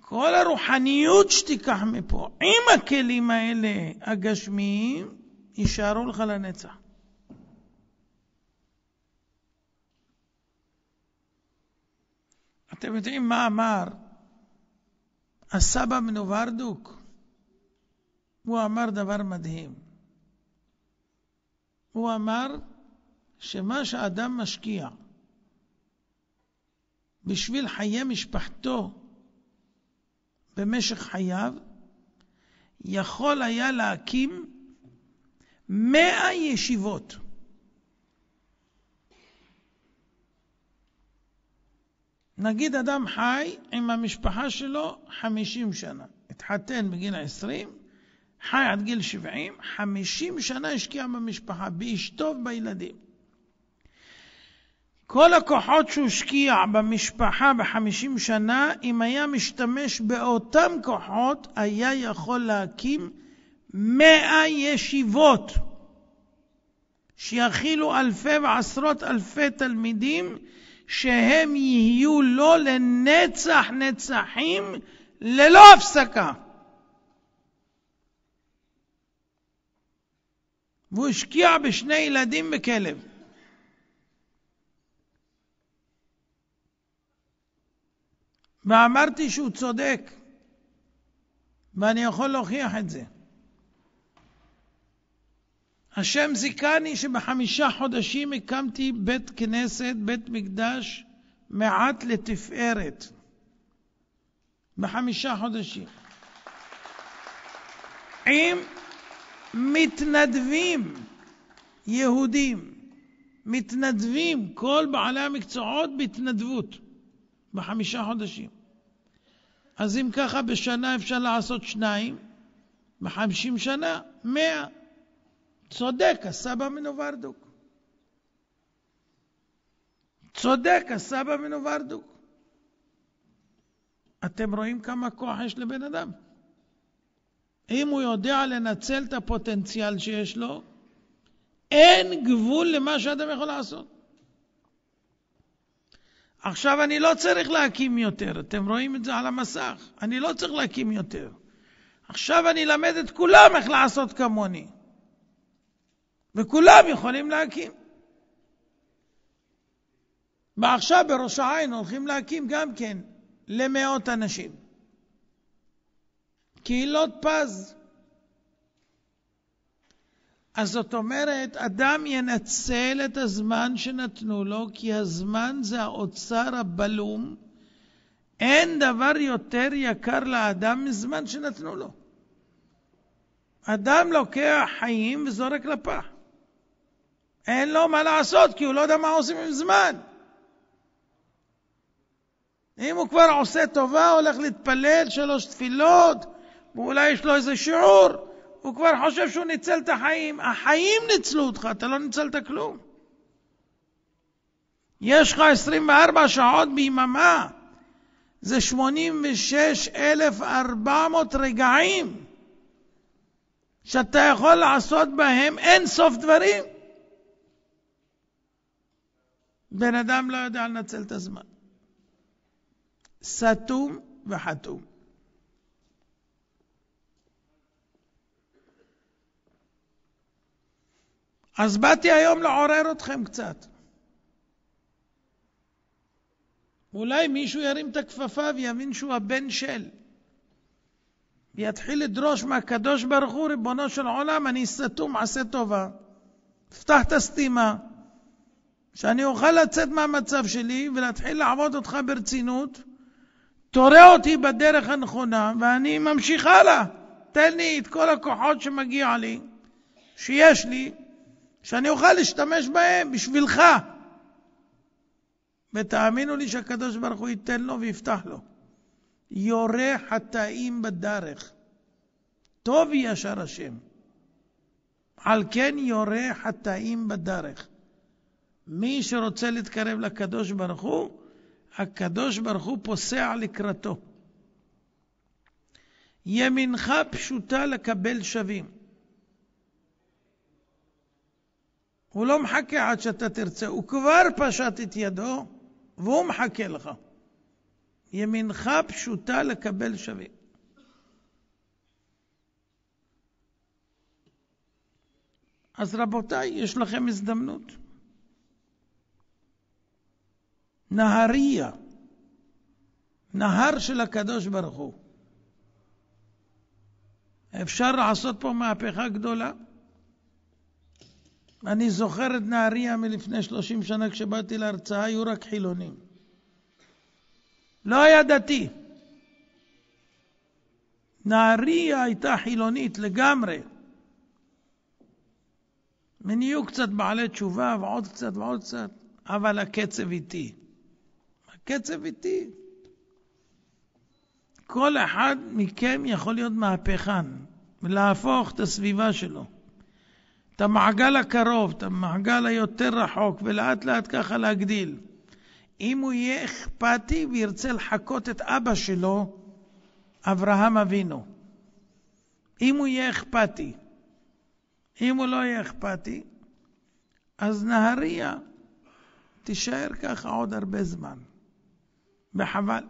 כל הרוחניות שתיקח מפה, עם הכלים האלה הגשמיים, יישארו לך לנצח. אתם יודעים מה אמר הסבא מנוברדוק? הוא אמר דבר מדהים. הוא אמר שמה שאדם משקיע בשביל חיי משפחתו במשך חייו, יכול היה להקים מאה ישיבות. נגיד אדם חי עם המשפחה שלו חמישים שנה, התחתן בגיל עשרים, חי עד גיל שבעים, חמישים שנה השקיע במשפחה, באשתו ובילדים. כל הכוחות שהוא השקיע במשפחה בחמישים שנה, אם היה משתמש באותם כוחות, היה יכול להקים מאה ישיבות שיכילו אלפי ועשרות אלפי תלמידים שהם יהיו לו לנצח נצחים ללא הפסקה. והוא השקיע בשני ילדים בכלב. ואמרתי שהוא צודק, ואני יכול להוכיח את זה. השם זיכני שבחמישה חודשים הקמתי בית כנסת, בית מקדש, מעט לתפארת. בחמישה חודשים. עם מתנדבים יהודים, מתנדבים, כל בעלי המקצועות בהתנדבות, בחמישה חודשים. אז אם ככה בשנה אפשר לעשות שניים, בחמישים שנה, מאה. צודק הסבא מנוברדוק. צודק הסבא מנוברדוק. אתם רואים כמה כוח יש לבן אדם? אם הוא יודע לנצל את הפוטנציאל שיש לו, אין גבול למה שאדם יכול לעשות. עכשיו אני לא צריך להקים יותר, אתם רואים את זה על המסך, אני לא צריך להקים יותר. עכשיו אני אלמד את כולם איך לעשות כמוני. וכולם יכולים להקים. ועכשיו בראש העין הולכים להקים גם כן למאות אנשים. קהילות פז. אז זאת אומרת, אדם ינצל את הזמן שנתנו לו, כי הזמן זה האוצר הבלום. אין דבר יותר יקר לאדם מזמן שנתנו לו. אדם לוקח חיים וזורק לפח. אין לו מה לעשות, כי הוא לא יודע מה עושים עם זמן. אם הוא כבר עושה טובה, הולך להתפלל שלוש תפילות, ואולי יש לו איזה שיעור, הוא כבר חושב שהוא ניצל את החיים. החיים ניצלו אותך, אתה לא ניצלת כלום. יש לך 24 שעות ביממה, זה 86,400 רגעים שאתה יכול לעשות בהם אין סוף דברים. בן אדם לא יודע לנצל את הזמן. סתום וחתום. אז באתי היום לעורר אתכם קצת. אולי מישהו ירים את הכפפה ויבין שהוא הבן של. ויתחיל לדרוש מהקדוש ברוך הוא, ריבונו של עולם, אני סתום, עשה טובה. תפתח את הסתימה. שאני אוכל לצאת מהמצב שלי ולהתחיל לעבוד אותך ברצינות, תורה אותי בדרך הנכונה ואני ממשיך הלאה. תן לי את כל הכוחות שמגיע לי, שיש לי, שאני אוכל להשתמש בהם בשבילך. ותאמינו לי שהקדוש ברוך הוא ייתן לו ויפתח לו. יורה חטאים בדרך. טוב ישר השם. על כן יורה חטאים בדרך. מי שרוצה להתקרב לקדוש ברוך הוא, הקדוש ברוך הוא פוסע לקראתו. ימינך פשוטה לקבל שווים. הוא לא מחכה עד שאתה תרצה, הוא כבר פשט את ידו והוא מחכה לך. ימינך פשוטה לקבל שווים. אז רבותיי, יש לכם הזדמנות. נהריה, נהר של הקדוש ברוך הוא. אפשר לעשות פה מהפכה גדולה. אני זוכר את נהריה מלפני שלושים שנה כשבאתי להרצאה, היו רק חילונים. לא היה דתי. נהריה הייתה חילונית לגמרי. ונהיו קצת בעלי תשובה ועוד קצת ועוד קצת, אבל הקצב איטי. קצב איטי. כל אחד מכם יכול להיות מהפכן ולהפוך את הסביבה שלו. את המעגל הקרוב, את המעגל היותר רחוק, ולאט לאט ככה להגדיל. אם הוא יהיה אכפתי וירצה לחקות את אבא שלו, אברהם אבינו. אם הוא יהיה אכפתי. אם הוא לא יהיה אכפתי, אז נהריה תישאר ככה עוד הרבה זמן. וחבל.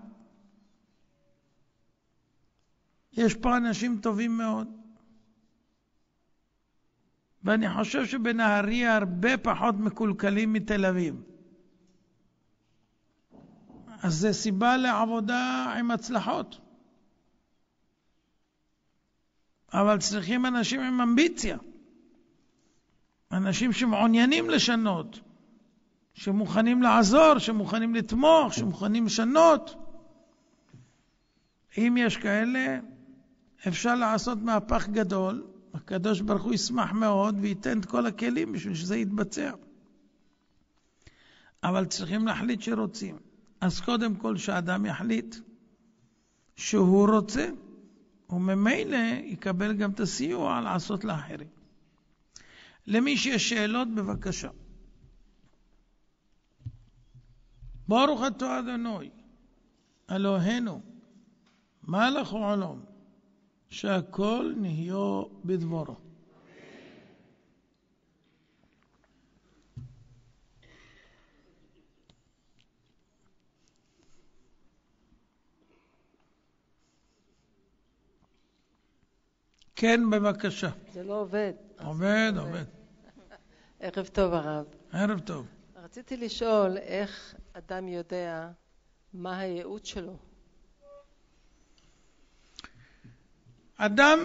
יש פה אנשים טובים מאוד. ואני חושב שבנהריה הרבה פחות מקולקלים מתל אביב. אז זה סיבה לעבודה עם הצלחות. אבל צריכים אנשים עם אמביציה. אנשים שמעוניינים לשנות, שמוכנים לעזור, שמוכנים לתמוך, שמוכנים לשנות. אם יש כאלה, אפשר לעשות מהפך גדול. הקדוש ברוך הוא ישמח מאוד וייתן את כל הכלים בשביל שזה יתבצע. אבל צריכים להחליט שרוצים. אז קודם כל שאדם יחליט שהוא רוצה, וממילא יקבל גם את הסיוע לעשות לאחרים. למי שיש שאלות, בבקשה. ברוך אתה אדוני, אלוהינו, מלך העולם, שהכל נהיה בדברו. כן, בבקשה. זה לא עובד. עובד, עובד. ערב טוב, הרב. ערב טוב. רציתי לשאול איך אדם יודע מה הייעוד שלו. אדם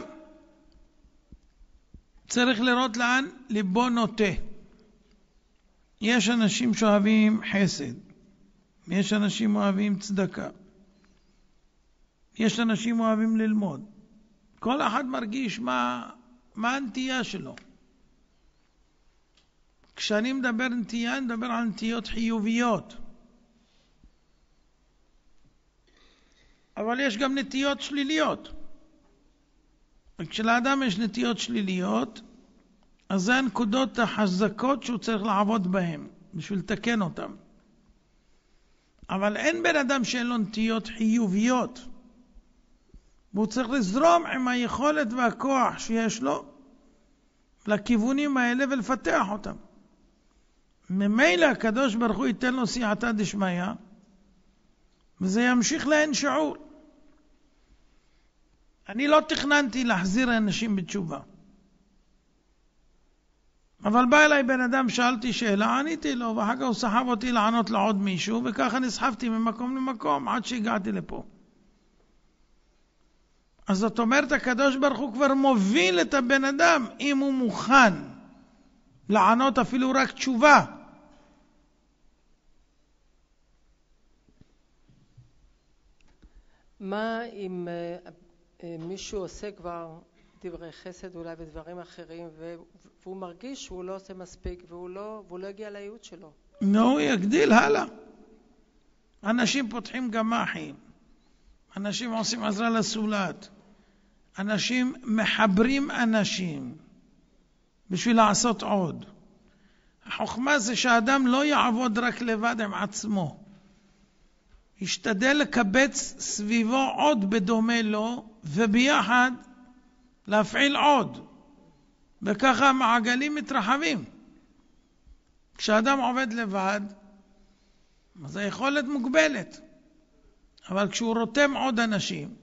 צריך לראות לאן ליבו נוטה. יש אנשים שאוהבים חסד, יש אנשים אוהבים צדקה, יש אנשים אוהבים ללמוד. כל אחד מרגיש מה, מה הנטייה שלו. כשאני מדבר נטייה, אני מדבר על נטיות חיוביות. אבל יש גם נטיות שליליות. וכשלאדם יש נטיות שליליות, אז זה הנקודות החזקות שהוא צריך לעבוד בהן, בשביל לתקן אותן. אבל אין בן אדם שאין לו נטיות חיוביות. והוא צריך לזרום עם היכולת והכוח שיש לו לכיוונים האלה ולפתח אותם. ממילא הקדוש ברוך הוא ייתן לו סייעתא דשמיא, וזה ימשיך לאין שיעור. אני לא תכננתי להחזיר אנשים בתשובה. אבל בא אליי בן אדם, שאלתי שאלה, עניתי לו, ואחר כך הוא סחב אותי לענות לעוד מישהו, וככה נסחבתי ממקום למקום עד שהגעתי לפה. אז זאת אומרת, הקדוש ברוך הוא כבר מוביל את הבן אדם, אם הוא מוכן לענות אפילו רק תשובה. מה אם מישהו עושה כבר דברי חסד אולי ודברים אחרים והוא מרגיש שהוא לא עושה מספיק והוא לא, והוא לא הגיע לייעוד שלו? נו, הוא יגדיל הלאה. אנשים פותחים גמ"חים, אנשים עושים עזרה לסולת, אנשים מחברים אנשים בשביל לעשות עוד. החוכמה זה שהאדם לא יעבוד רק לבד עם עצמו. ישתדל לקבץ סביבו עוד בדומה לו, וביחד להפעיל עוד. וככה המעגלים מתרחבים. כשאדם עובד לבד, אז היכולת מוגבלת. אבל כשהוא רותם עוד אנשים,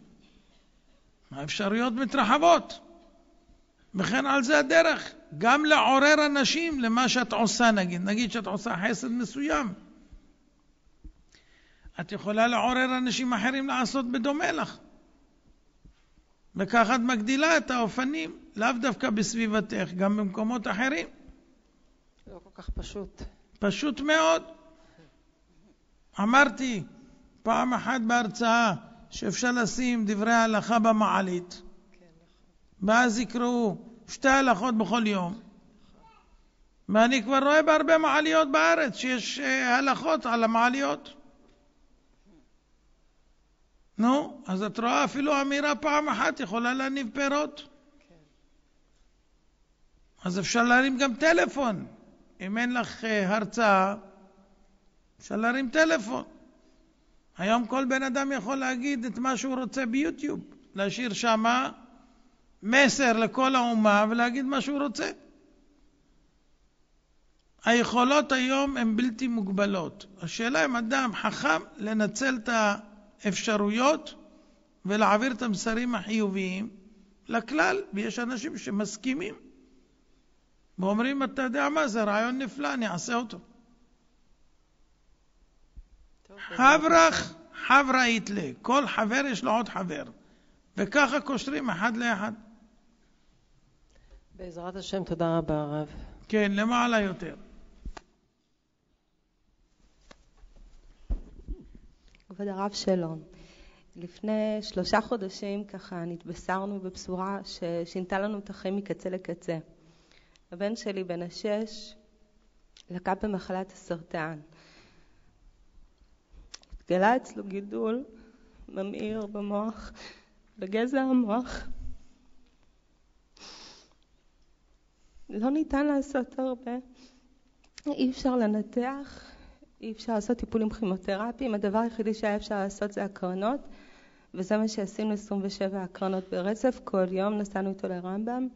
האפשרויות מתרחבות. וכן על זה הדרך, גם לעורר אנשים למה שאת עושה נגיד, נגיד שאת עושה חסד מסוים. את יכולה לעורר אנשים אחרים לעשות בדומה לך. וככה את מגדילה את האופנים, לאו דווקא בסביבתך, גם במקומות אחרים. לא כל כך פשוט. פשוט מאוד. אמרתי פעם אחת בהרצאה שאפשר לשים דברי הלכה במעלית, כן. ואז יקראו שתי הלכות בכל יום. ואני כבר רואה בהרבה מעליות בארץ שיש אה, הלכות על המעליות. נו, אז את רואה אפילו אמירה פעם אחת יכולה להניב פירות. כן. אז אפשר להרים גם טלפון. אם אין לך אה, הרצאה, אפשר להרים טלפון. היום כל בן אדם יכול להגיד את מה שהוא רוצה ביוטיוב, להשאיר שמה מסר לכל האומה ולהגיד מה שהוא רוצה. היכולות היום הן בלתי מוגבלות. השאלה אם אדם חכם לנצל את האפשרויות ולהעביר את המסרים החיוביים לכלל, ויש אנשים שמסכימים ואומרים, אתה יודע מה, זה רעיון נפלא, אני אעשה אותו. חברך חברה יתלה, כל חבר יש לו עוד חבר, וככה קושרים אחד לאחד. בעזרת השם, תודה רבה הרב. כן, למעלה יותר. כבוד הרב שלום, לפני שלושה חודשים ככה נתבשרנו בבשורה ששינתה לנו את החיים מקצה לקצה. הבן שלי בן השש לקה במחלת הסרטן. התגלה אצלו גידול ממאיר במוח, בגזע המוח. לא ניתן לעשות הרבה, אי אפשר לנתח, אי אפשר לעשות טיפולים כימותרפיים, הדבר היחידי שהיה אפשר לעשות זה הקרנות, וזה מה שעשינו 27 הקרנות ברצף, כל יום נסענו איתו לרמב"ם.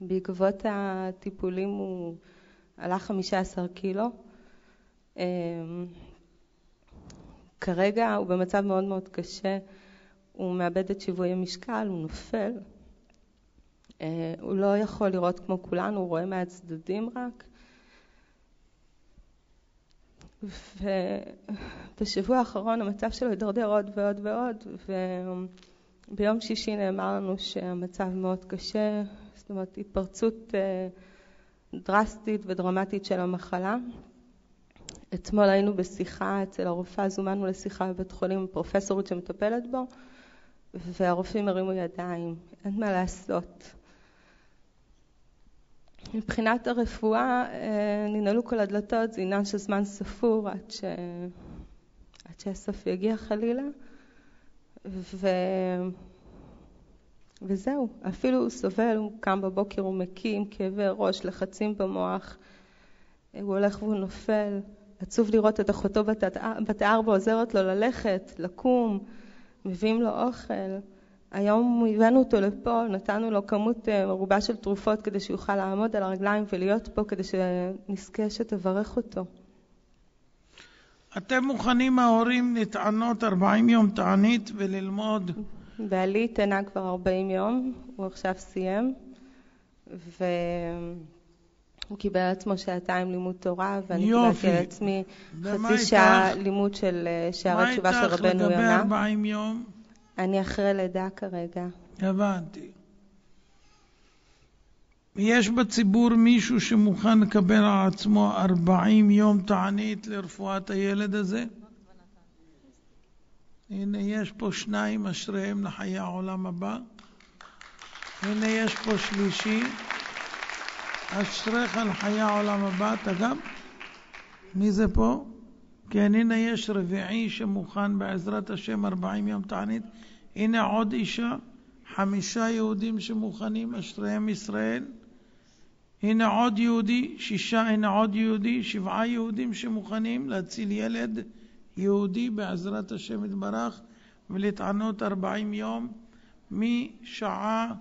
בעקבות הטיפולים הוא עלה 15 קילו. אמ, כרגע הוא במצב מאוד מאוד קשה, הוא מאבד את שיווי המשקל, הוא נופל. אה, הוא לא יכול לראות כמו כולנו, הוא רואה מהצדדים רק. ובשבוע האחרון המצב שלו הידרדר עוד ועוד ועוד, וביום שישי נאמר לנו שהמצב מאוד קשה, זאת אומרת התפרצות אה, דרסטית ודרמטית של המחלה. אתמול היינו בשיחה אצל הרופאה, זומנו לשיחה בבית חולים עם פרופסורית שמטפלת בו, והרופאים הרימו ידיים, אין מה לעשות. מבחינת הרפואה אה, ננעלו כל הדלתות, זה עניין של זמן ספור עד, ש... עד שהסוף יגיע חלילה. ו... וזהו, אפילו הוא סובל, הוא קם בבוקר, הוא מקיא עם כאבי ראש, לחצים במוח, הוא הולך והוא נופל. עצוב לראות את אחותו בת הארבע עוזרת לו ללכת, לקום, מביאים לו אוכל. היום הבאנו אותו לפה, נתנו לו כמות אה, מרובה של תרופות כדי שיוכל לעמוד על הרגליים ולהיות פה כדי שנזכה שתברך אותו. אתם מוכנים ההורים לטענות 40 יום תענית וללמוד? בעלי התענה כבר 40 יום, הוא עכשיו סיים, והוא קיבל על עצמו שעתיים לימוד תורה, ואני. קיבלתי על עצמי חצי שעה איתך? לימוד של אה, מה שערי תשובה של איתך רבנו לגבי יונה. 40 יום? אני אחרי לידה כרגע. הבנתי. יש בציבור מישהו שמוכן לקבל על עצמו 40 יום תענית לרפואת הילד הזה? הנה יש פה שניים אשריהם לחיי העולם הבא. הנה יש פה שלישי. אשריך לחיי העולם הבא. אתה גם? מי זה פה? כן, הנה יש רביעי שמוכן בעזרת השם 40 יום תענית. הנה עוד אישה, חמישה יהודים שמוכנים, אשריהם ישראל. הנה עוד יהודי, שישה, הנה עוד יהודי, שבעה יהודים שמוכנים להציל ילד יהודי בעזרת השם יתברך ולהתענות 40 יום משעה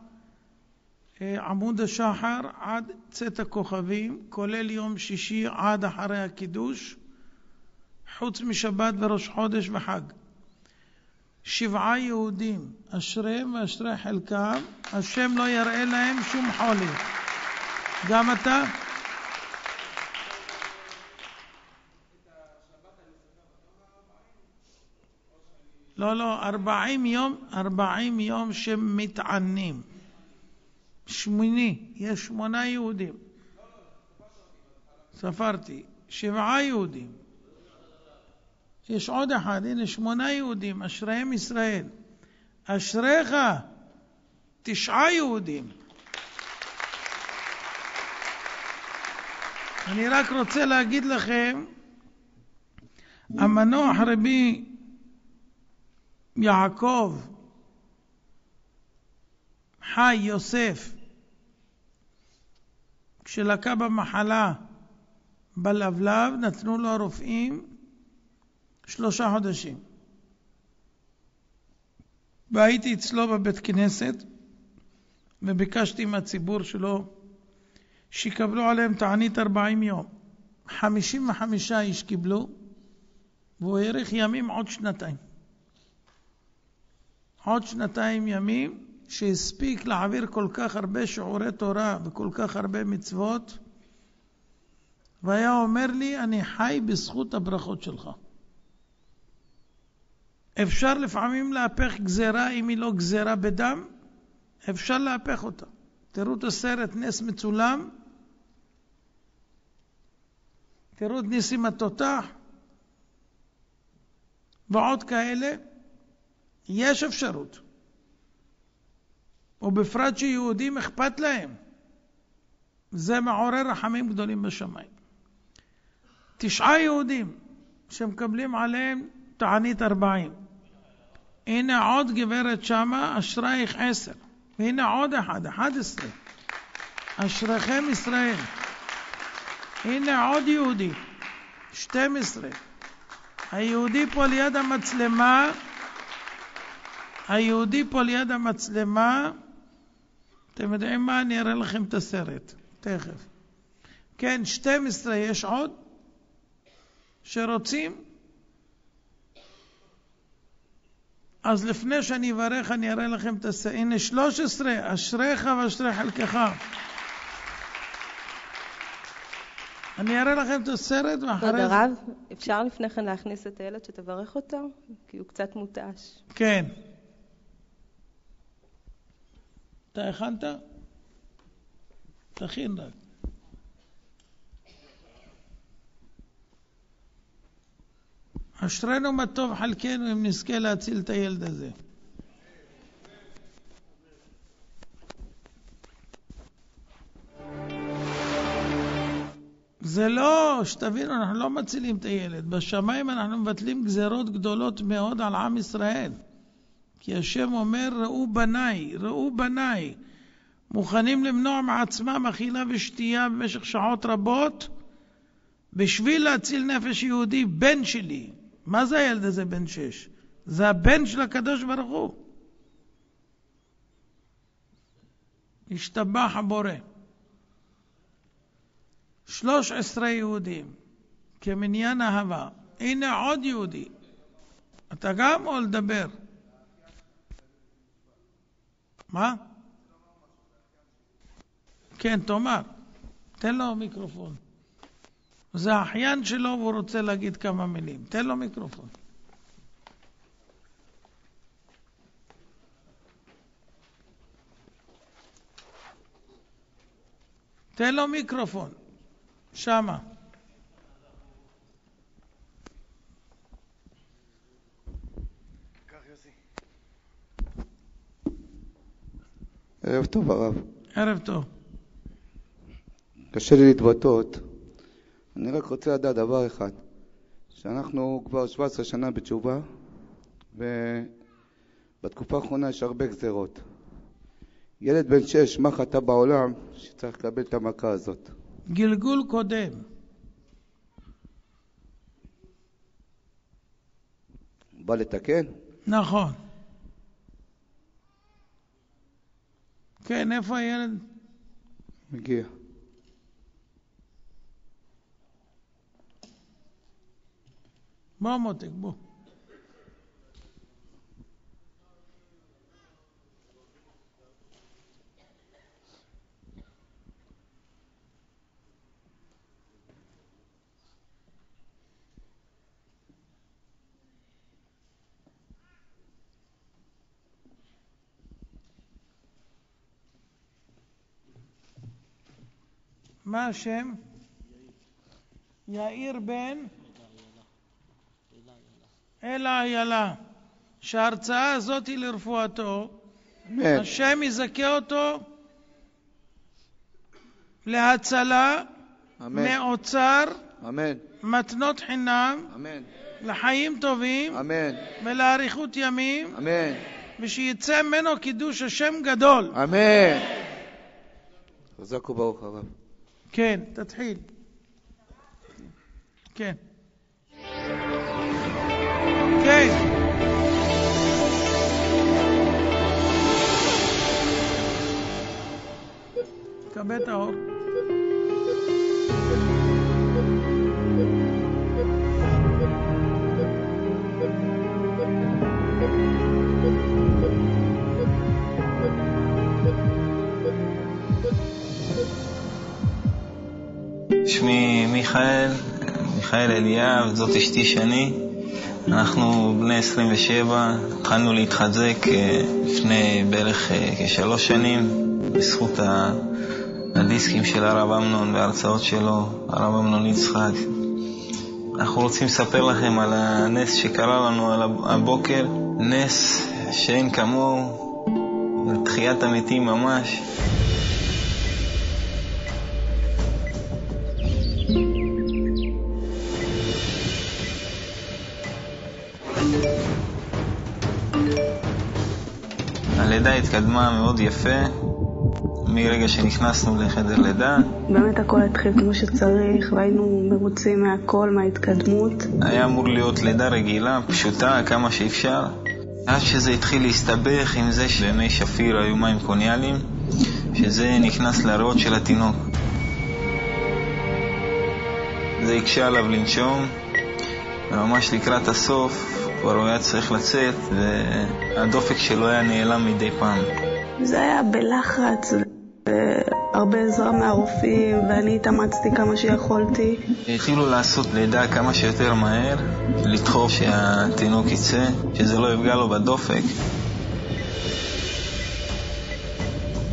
אה, עמוד השחר עד צאת הכוכבים, כולל יום שישי עד אחרי הקידוש, חוץ משבת וראש חודש וחג. שבעה יהודים, אשריהם ואשרי חלקם, השם לא יראה להם שום חולי. גם אתה? לא, לא, ארבעים יום, ארבעים יום שמתענים. שמיני, יש שמונה יהודים. ספרתי, שבעה יהודים. יש עוד אחד, הנה שמונה יהודים, אשריהם ישראל. אשריך, תשעה יהודים. אני רק רוצה להגיד לכם, המנוח רבי יעקב חי יוסף, כשלקה במחלה בלבלב, נתנו לו הרופאים שלושה חודשים. והייתי אצלו בבית כנסת וביקשתי מהציבור שלו שיקבלו עליהם תענית 40 יום. 55 איש קיבלו, והוא האריך ימים עוד שנתיים. עוד שנתיים ימים, שהספיק להעביר כל כך הרבה שיעורי תורה וכל כך הרבה מצוות, והיה אומר לי, אני חי בזכות הברכות שלך. אפשר לפעמים להפך גזרה אם היא לא גזרה בדם, אפשר להפך אותה. תראו את הסרט נס מצולם, תראו את ניסים התותח ועוד כאלה, יש אפשרות. ובפרט שיהודים אכפת להם. זה מעורר רחמים גדולים בשמיים. תשעה יהודים שמקבלים עליהם תענית ארבעים. הנה עוד גברת שמה, אשרייך עשר. והנה עוד אחד, אחד עשרה. אשריכם ישראל. הנה עוד יהודי, שתים עשרה. היהודי פה ליד המצלמה, היהודי פה ליד המצלמה, אתם יודעים מה? אני אראה לכם את הסרט, תכף. כן, 12 יש עוד שרוצים? אז לפני שאני אברך אני אראה לכם את הסרט. הנה 13, אשריך ואשרי חלקך. אני אראה לכם את הסרט כבוד ואחרי זה... הרב, אפשר לפני כן להכניס את הילד שתברך אותו? כי הוא קצת מותש. כן. אתה הכנת? תכין רק. אשרינו מה טוב חלקנו אם נזכה להציל את הילד הזה. זה לא, שתבינו, אנחנו לא מצילים את הילד. בשמיים אנחנו מבטלים גזרות גדולות מאוד על עם ישראל. כי השם אומר, ראו בניי, ראו בניי. מוכנים למנוע מעצמם אכילה ושתייה במשך שעות רבות בשביל להציל נפש יהודי, בן שלי. מה זה הילד הזה בן שש? זה הבן של הקדוש ברוך הוא. השתבח הבורא. שלוש עשרה יהודים, כמניין אהבה. הנה עוד יהודי. אתה גם או לדבר? מה? כן, תאמר. תן לו מיקרופון. זה האחיין שלו והוא רוצה להגיד כמה מילים. תן לו מיקרופון. תן לו מיקרופון. שמה. ערב טוב הרב. ערב טוב. קשה לי להתבטאות. אני רק רוצה לדעת דבר אחד, שאנחנו כבר 17 שנה בתשובה, ובתקופה האחרונה יש הרבה גזרות. ילד בן שש, מה חטא בעולם, שצריך לקבל את המכה הזאת? גלגול קודם. בא לתקן? נכון. כן, איפה הילד? מגיע. בוא מותק, בוא. מה השם? יאיר בן אלה איילה. שההרצאה הזאת היא לרפואתו, אמן. השם יזכה אותו להצלה, אמן. מאוצר, אמן. מתנות חינם, אמן. לחיים טובים אמן. ולאריכות ימים, אמן. ושיצא ממנו קידוש השם גדול. אמן. חזק וברוך הרב. כן, תתחיל. כן. כן. כבה את האור. שמי מיכאל, מיכאל אליאב, זאת אשתי שני. אנחנו בני 27, התחלנו להתחזק אה, לפני בערך אה, כשלוש שנים בזכות הדיסקים של הרב אמנון וההרצאות שלו, הרב אמנון יצחק. אנחנו רוצים לספר לכם על הנס שקרה לנו על הבוקר, נס שאין כמוהו, תחיית המתים ממש. הלידה התקדמה מאוד יפה מרגע שנכנסנו לחדר לידה. באמת הכל התחיל כמו שצריך, והיינו מרוצים מהכל, מההתקדמות. היה אמור להיות לידה רגילה, פשוטה, כמה שאפשר. עד שזה התחיל להסתבך עם זה שבמי שפיר היו מים קוניאליים, שזה נכנס לריאות של התינוק. זה הקשה עליו לנשום, וממש לקראת הסוף כבר הוא היה צריך לצאת, והדופק שלו היה נעלם מדי פעם. זה היה בלחץ, והרבה עזרה מהרופאים, ואני התאמצתי כמה שיכולתי. התחילו לעשות לידה כמה שיותר מהר, לדחוף שהתינוק יצא, שזה לא יפגע לו בדופק.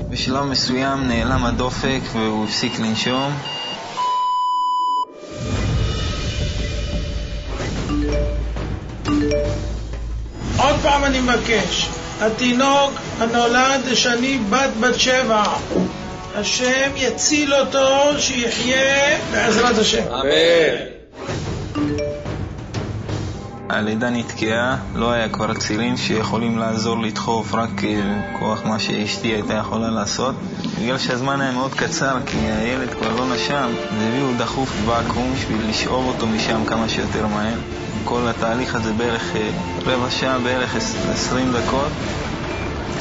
בשלב מסוים נעלם הדופק והוא הפסיק לנשום. פעם אני מבקש, התינוק הנולד לשני בת בת שבע, השם יציל אותו שיחיה בעזרת השם. אמן. הלידה נתקעה, לא היה כבר צירים שיכולים לעזור לדחוף, רק כוח מה שאשתי הייתה יכולה לעשות. בגלל שהזמן היה מאוד קצר, כי הילד כבר לא נשם, אז הביאו דחוף ואקום בשביל לשאוב אותו משם כמה שיותר מהר. כל התהליך הזה בערך אה, רבע שעה, בערך עשרים דקות,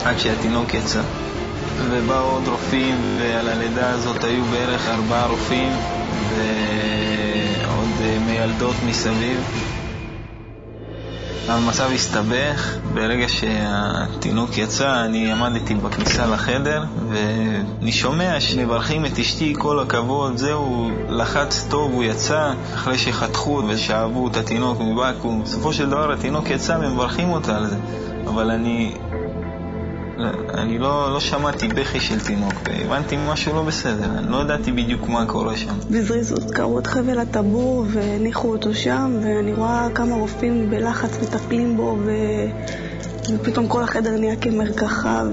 עד שהתינוק יצא. ובאו עוד רופאים, ועל הלידה הזאת היו בערך ארבעה רופאים ועוד אה, מיילדות מסביב. המצב הסתבך, ברגע שהתינוק יצא אני עמדתי בכניסה לחדר ואני שומע שמברכים את אשתי כל הכבוד, זהו, לחץ טוב, הוא יצא. אחרי שחתכו ושאבו את התינוק מבקו"ם בסופו של דבר התינוק יצא ומברכים אותה על זה. אבל אני אני לא, לא שמעתי בכי של תינוק, הבנתי משהו לא בסדר, אני לא ידעתי בדיוק מה קורה שם. בזריזות קראו את חבל הטבור והניחו אותו שם, ואני רואה כמה רופאים בלחץ מטפלים בו, ו... ופתאום כל החדר נהיה כמרקחה,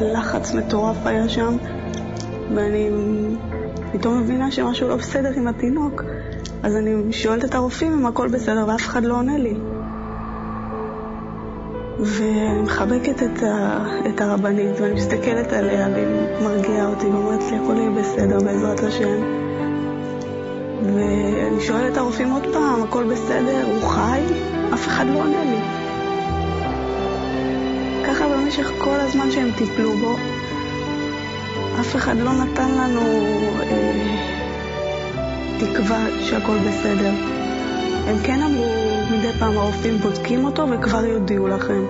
ולחץ מטורף היה שם, ואני פתאום מבינה שמשהו לא בסדר עם התינוק. אז אני שואלת את הרופאים אם הכל בסדר, ואף אחד לא עונה לי. ואני מחבקת את, ה, את הרבנית, ואני מסתכלת עליה, והיא מרגיעה אותי, ואומרת לי, הכל יהיה בסדר בעזרת השם. ואני שואלת את הרופאים עוד פעם, הכל בסדר? הוא חי? אף אחד לא עונה לי. ככה במשך כל הזמן שהם טיפלו בו, אף אחד לא נתן לנו אה, תקווה שהכל בסדר. הם כן אמרו מדי פעם הרופאים בודקים אותו וכבר יודיעו לכם.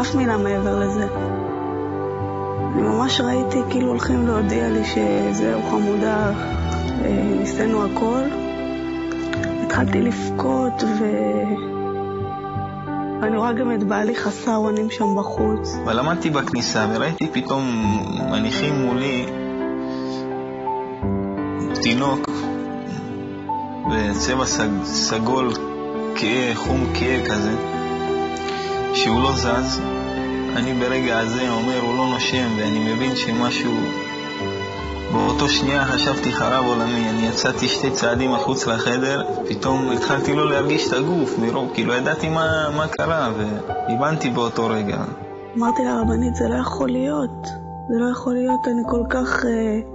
אף מילה מעבר לזה. אני ממש ראיתי כאילו הולכים להודיע לי שזהו חמודה, אה, ניסינו הכל. התחלתי לבכות ו... ואני רואה גם את בעלי חסר אונים שם בחוץ. אבל עמדתי בכניסה וראיתי פתאום מניחים מולי תינוק בצבע סגול כהה, חום כהה כזה, שהוא לא זז. אני ברגע הזה אומר, הוא לא נושם, ואני מבין שמשהו... באותו שנייה חשבתי חרב עולמי, אני יצאתי שתי צעדים מחוץ לחדר, פתאום התחלתי לא להרגיש את הגוף מרוב, כאילו ידעתי מה, מה קרה, והבנתי באותו רגע. אמרתי לרבנית, זה לא יכול להיות, זה לא יכול להיות, אני כל כך... Uh...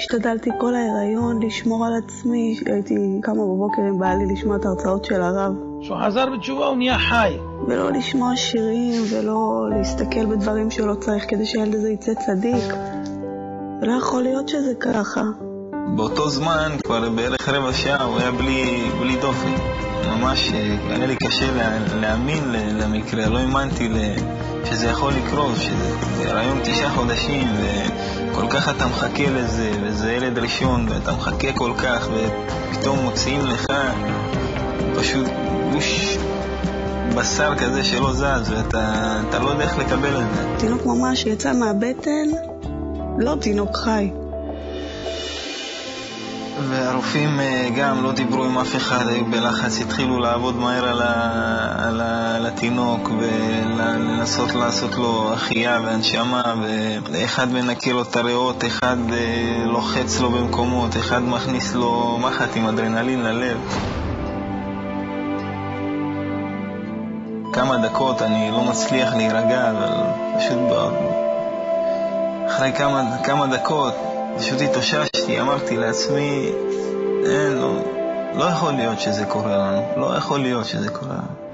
השתדלתי כל ההיריון לשמור על עצמי, הייתי קמה בבוקר עם בעלי לשמוע את ההרצאות של הרב. כשהוא חזר בתשובה הוא נהיה חי. ולא לשמוע שירים ולא להסתכל בדברים שלא צריך כדי שהילד הזה יצא צדיק. לא יכול להיות שזה ככה. באותו זמן, כבר בערך רבע שעה, הוא היה בלי, בלי דופק. ממש אה, היה לי קשה לה, להאמין למקרה, לא האמנתי שזה יכול לקרות, שזה רעיון תשעה חודשים, וכל כך אתה מחכה לזה, וזה ילד ראשון, ואתה מחכה כל כך, ופתאום מוציאים לך פשוט גוש בשר כזה שלא זז, ואתה לא יודע איך לקבל את זה. תינוק ממש יצא מהבטן, לא תינוק חי. והרופאים אה, גם לא דיברו עם אף אחד, היו בלחץ, התחילו לעבוד מהר על, ה, על, ה, על התינוק ולנסות לעשות לו החייאה והנשמה, ואחד מנקה לו את הריאות, אחד אה, לוחץ לו במקומות, אחד מכניס לו מחט עם אדרנלין ללב. כמה דקות אני לא מצליח להירגע, אבל פשוט אחרי כמה, כמה דקות פשוט התאוששתי, אמרתי לעצמי, אין, לא, לא יכול להיות שזה קורה לנו, לא יכול להיות שזה קורה לנו.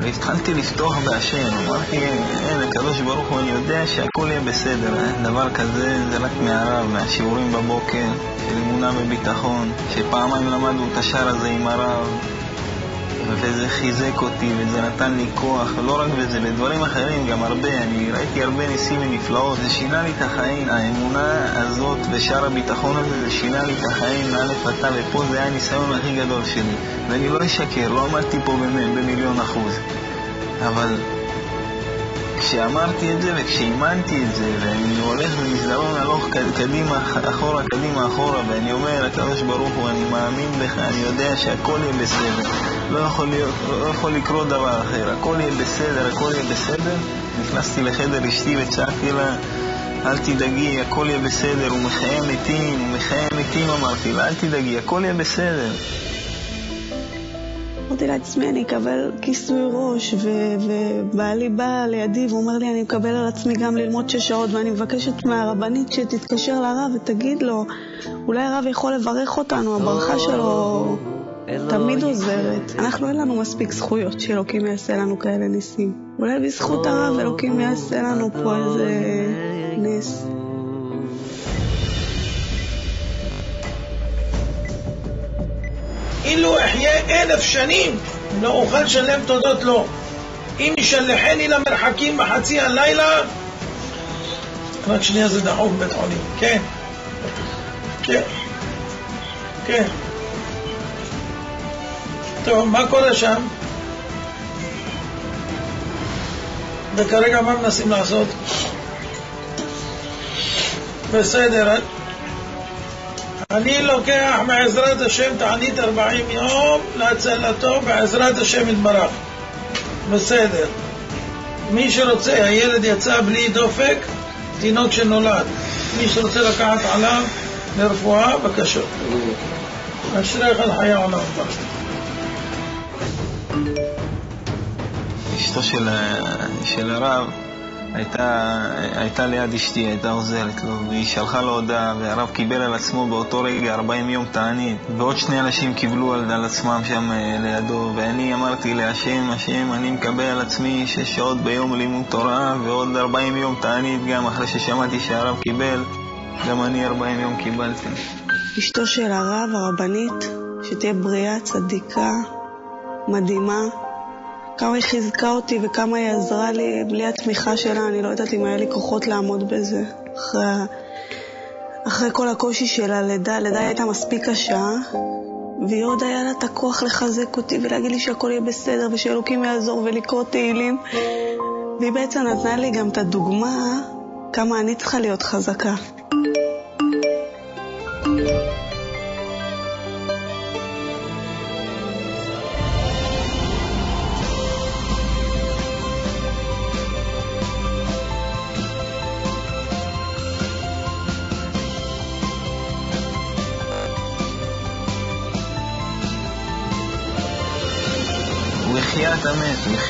והתחלתי לפתוח בהשם, אמרתי, אין, הקדוש ברוך הוא, אני יודע שהכל יהיה בסדר, אין דבר כזה, זה רק מהרב, מהשיעורים בבוקר, של אמונה וביטחון, שפעמיים למדנו את השער הזה עם הרב, וזה חיזק אותי, וזה נתן לי כוח, לא רק בזה, לדברים אחרים גם הרבה, אני ראיתי הרבה ניסים ונפלאות, זה שינה לי את החיים, האמונה הזאת ושאר הביטחון הזה, זה שינה לי את החיים. מא' עד ופה זה היה הניסיון הכי גדול שלי, ואני לא אשקר, לא עמדתי פה במיליון אחוז, אבל כשאמרתי את זה וכשאימנתי את זה, ואני הולך במסדרון הלוך קדימה, אחורה, קדימה, אחורה, ואני אומר, הקדוש ברוך הוא, אני מאמין בך, אני יודע שהכל יהיה בסדר. לא יכול, להיות, לא יכול לקרות דבר אחר, הכל יהיה בסדר, הכל יהיה בסדר. נכנסתי לחדר אשתי וצעקתי לה, אל תדאגי, הכל יהיה בסדר, הוא מחיה מתים, הוא מחיה מתים, אמרתי לה, אל תדאגי, הכל יהיה בסדר. אמרתי לעצמי, אני אקבל כיסוי ראש, ו- ובעלי בא לידי ואומר לי, אני מקבל על עצמי גם ללמוד שש שעות, ואני מבקשת מהרבנית שתתקשר לרב ותגיד לו, אולי הרב יכול לברך אותנו, הברכה שלו תמיד עוזרת. אנחנו אין לנו מספיק זכויות שאלוקים יעשה לנו כאלה ניסים. אולי בזכות הרב אלוקים יעשה לנו פה איזה נס. אילו אחיה אלף שנים, לא אוכל שלם תודות לו. אם ישלחני למרחקים בחצי הלילה, רק שנייה זה דחוף בבית חולים. כן. כן. כן. טוב, מה קורה שם? וכרגע מה מנסים לעשות? בסדר, אני לוקח בעזרת השם תענית 40 יום להצלתו בעזרת השם יתברך. בסדר. מי שרוצה, הילד יצא בלי דופק, תינוק שנולד. מי שרוצה לקחת עליו לרפואה, בבקשה. אשריך על חיי עולם. אשתו של, של הרב הייתה, הייתה ליד אשתי, הייתה עוזרת לו, והיא שלחה לו הודעה, והרב קיבל על עצמו באותו רגע 40 יום תענית, ועוד שני אנשים קיבלו על, על עצמם שם אה, לידו, ואני אמרתי להשם, השם, אני מקבל על עצמי שש שעות ביום לימוד תורה, ועוד 40 יום תענית גם, אחרי ששמעתי שהרב קיבל, גם אני 40 יום קיבלתי. אשתו של הרב, הרבנית, שתהיה בריאה, צדיקה, מדהימה. כמה היא חיזקה אותי וכמה היא עזרה לי, בלי התמיכה שלה אני לא יודעת אם היה לי כוחות לעמוד בזה. אחרי, אחרי כל הקושי של הלידה, הלידה הייתה מספיק קשה, והיא עוד היה לה את הכוח לחזק אותי ולהגיד לי שהכל יהיה בסדר ושאלוקים יעזור ולקרוא תהילים. והיא בעצם נתנה לי גם את הדוגמה כמה אני צריכה להיות חזקה.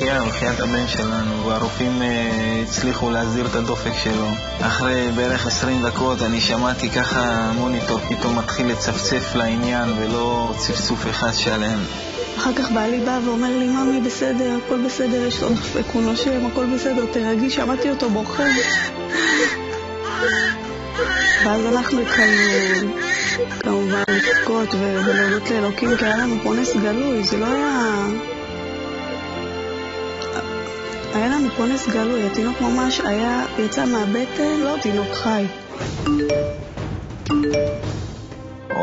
מחייה, מחיית הבן שלנו, והרופאים אה, הצליחו להזהיר את הדופק שלו. אחרי בערך 20 דקות אני שמעתי ככה המוניטור פתאום מתחיל לצפצף לעניין ולא צפצוף אחד שלם. אחר כך בעלי בא ואומר לי, ממי, בסדר, הכל בסדר, יש לו דופק, הוא נושם, הכל בסדר, תרגי, שמעתי אותו בוכה. ואז אנחנו התחלנו כמובן לבכות ולהודות לאלוקים, כי היה לנו פה נס גלוי, זה לא היה... היה לנו פה נס גלוי, התינוק ממש היה, יצא מהבטן, לא תינוק חי.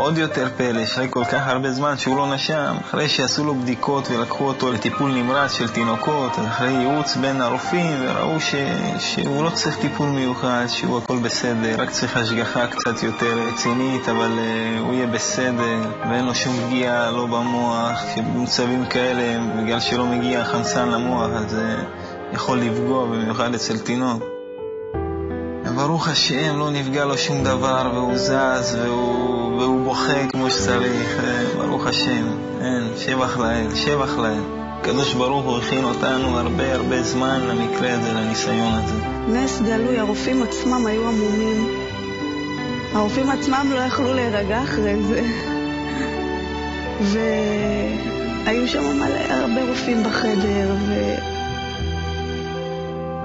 עוד יותר פלא, אחרי כל כך הרבה זמן שהוא לא נשם, אחרי שעשו לו בדיקות ולקחו אותו לטיפול נמרץ של תינוקות, אחרי ייעוץ בין הרופאים, וראו ש... שהוא לא צריך טיפול מיוחד, שהוא הכל בסדר, רק צריך השגחה קצת יותר רצינית, אבל uh, הוא יהיה בסדר, ואין לו שום פגיעה, לא במוח, שבמצבים כאלה, בגלל שלא מגיע חמצן למוח, אז uh, יכול לפגוע, במיוחד אצל תינוק. ברוך השם, לא נפגע לו שום דבר, והוא זז, והוא, והוא בוכה כמו שצריך, ברוך השם. אין, שבח לאל, שבח לאל. הקדוש ברוך הוא הכין אותנו הרבה הרבה זמן למקרה הזה, לניסיון הזה. נס גלוי, הרופאים עצמם היו עמומים. הרופאים עצמם לא יכלו להירגע אחרי זה. והיו שם מלא, הרבה רופאים בחדר, ו...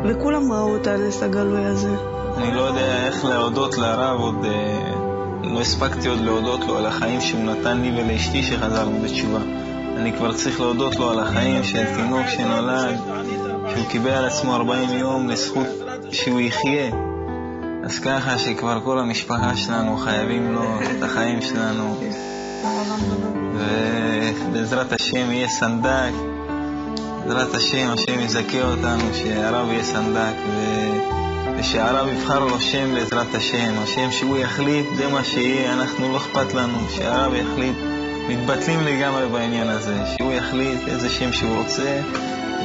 וכולם ראו את הנס הגלוי הזה. אני לא יודע איך להודות לרב, עוד אה, לא הספקתי עוד להודות לו על החיים שהוא נתן לי ולאשתי שחזרנו בתשובה. אני כבר צריך להודות לו על החיים של תינוק שנולד, שהוא קיבל על עצמו 40 יום לזכות שהוא יחיה. אז ככה שכבר כל המשפחה שלנו חייבים לו את החיים שלנו. ובעזרת השם יהיה סנדק, בעזרת השם השם יזכה אותנו שהרב יהיה סנדק. ו... ושהרב יבחר לו שם בעזרת השם, השם שהוא יחליט, זה מה שיהיה, אנחנו לא אכפת לנו, שהרב יחליט, מתבטלים לגמרי בעניין הזה, שהוא יחליט איזה שם שהוא רוצה,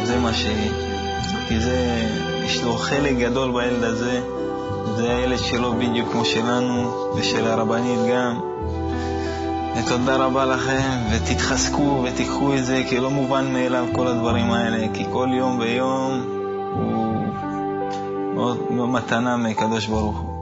זה מה שיהיה. כי זה, יש לו חלק גדול בילד הזה, זה הילד שלו בדיוק כמו שלנו, ושל הרבנית גם. ותודה רבה לכם, ותתחזקו ותיקחו את זה כלא מובן מאליו כל הדברים האלה, כי כל יום ויום הוא מתנה מקדוש ברוך הוא.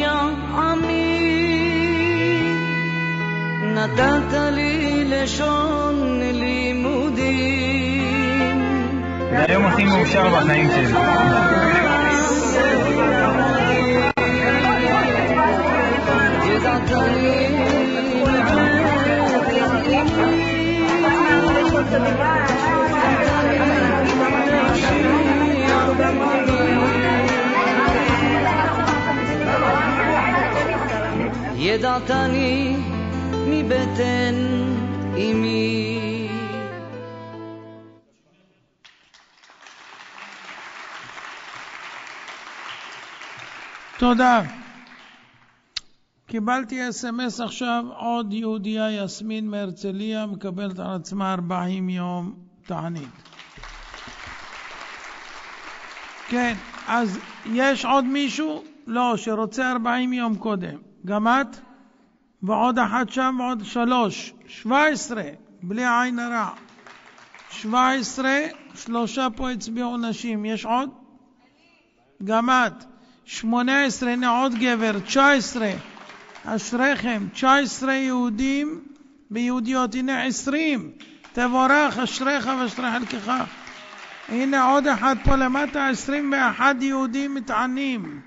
נתת לי לשון לימודים. זה היום הכי מאושר בחיים שלי. מבטן אמי. תודה. קיבלתי אס.אם.אס עכשיו, עוד יהודייה יסמין מהרצליה מקבלת על עצמה 40 יום תענית. כן, אז יש עוד מישהו? לא, שרוצה 40 יום קודם. גם את? ועוד אחת שם ועוד שלוש. 17, בלי עין הרע. 17, שלושה פה הצביעו נשים. יש עוד? גם את. 18, הנה עוד גבר. 19, אשריכם. 19 יהודים ויהודיות. הנה 20. תבורך, אשריך ואשרי חלקך. הנה עוד אחד פה למטה, 21 יהודים מתענים.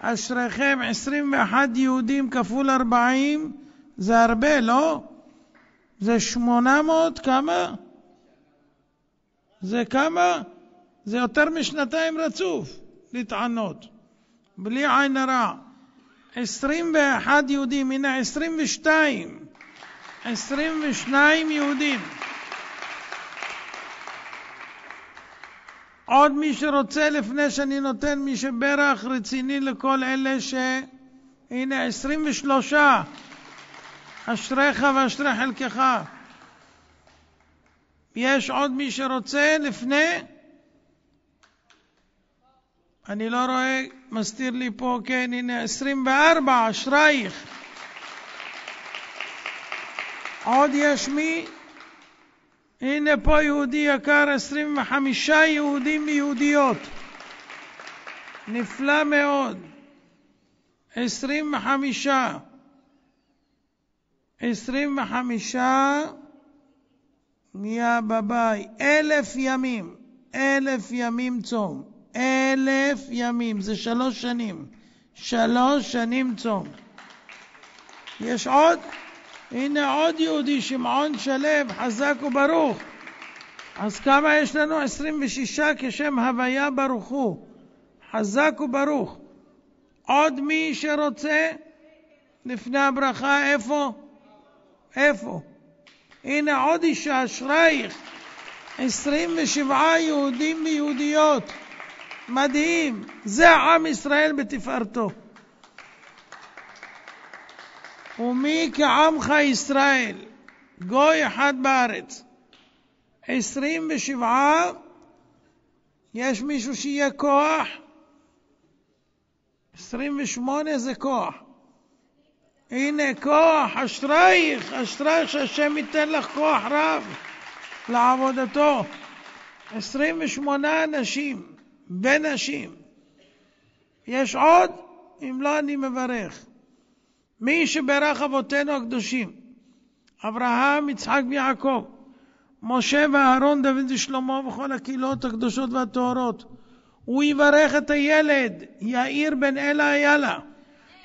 אשריכם, 21 יהודים כפול 40, זה הרבה, לא? זה 800, כמה? זה כמה? זה יותר משנתיים רצוף להתענות, בלי עין הרע. 21 יהודים, הנה 22, 22 יהודים. עוד מי שרוצה לפני שאני נותן מי שברך רציני לכל אלה ש... הנה 23 אשריך ואשרי חלקך יש עוד מי שרוצה לפני? אני לא רואה, מסתיר לי פה, כן, הנה 24 אשרייך עוד יש מי? הנה פה יהודי יקר, 25 יהודים ויהודיות. נפלא מאוד. 25. 25 נהיה בבית. אלף ימים. אלף ימים צום. אלף ימים. זה שלוש שנים. שלוש שנים צום. יש עוד? הנה עוד יהודי, שמעון שלו, חזק וברוך. אז כמה יש לנו? 26 כשם הוויה ברוך הוא. חזק וברוך. עוד מי שרוצה? לפני הברכה, איפה? איפה? הנה עוד אישה, אשרייך. 27 יהודים ויהודיות. מדהים. זה עם ישראל בתפארתו. ומי כעמך ישראל, גוי אחד בארץ. עשרים ושבעה, יש מישהו שיהיה כוח? עשרים ושמונה זה כוח. הנה כוח, אשרייך, אשרייך שהשם ייתן לך כוח רב לעבודתו. עשרים ושמונה אנשים ונשים. יש עוד? אם לא, אני מברך. מי שברך אבותינו הקדושים, אברהם, יצחק ויעקב, משה ואהרון, דוד ושלמה וכל הקהילות הקדושות והטהורות, הוא יברך את הילד, יאיר בן אלה איילה,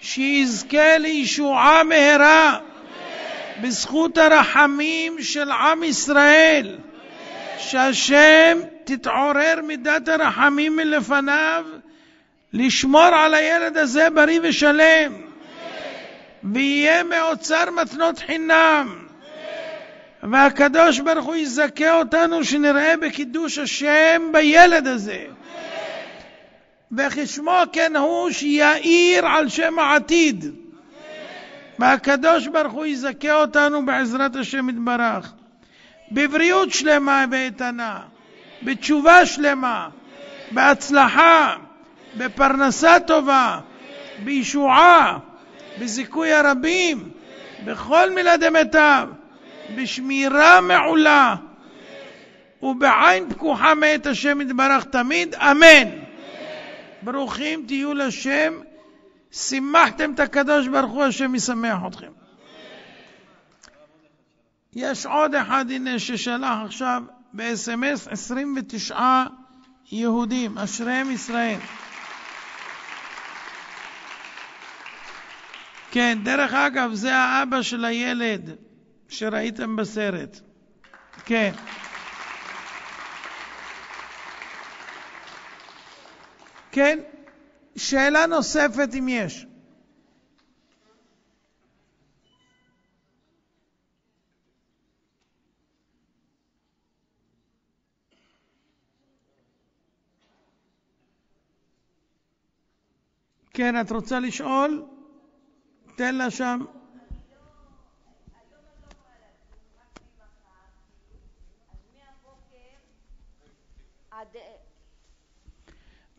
שיזכה לישועה מהרה, בזכות הרחמים של עם ישראל, שהשם תתעורר מידת הרחמים מלפניו לשמור על הילד הזה בריא ושלם ויהיה מאוצר מתנות חינם. והקדוש ברוך הוא יזכה אותנו שנראה בקידוש השם בילד הזה. וכשמו כן הוא שיאיר על שם העתיד. והקדוש ברוך הוא יזכה אותנו בעזרת השם יתברך. בבריאות שלמה ואיתנה, בתשובה שלמה, בהצלחה, בפרנסה טובה, בישועה, בזיכוי הרבים, בכל מילדי מיטב, בשמירה מעולה ובעין פקוחה מאת השם יתברך תמיד, אמן. ברוכים תהיו לשם, שימחתם את הקדוש ברוך הוא, השם ישמח אתכם. יש עוד אחד, הנה, ששלח עכשיו ב-SMS 29 יהודים, אשריהם ישראל. כן, דרך אגב, זה האבא של הילד שראיתם בסרט. כן. כן, שאלה נוספת אם יש. כן, את רוצה לשאול? תן לה שם.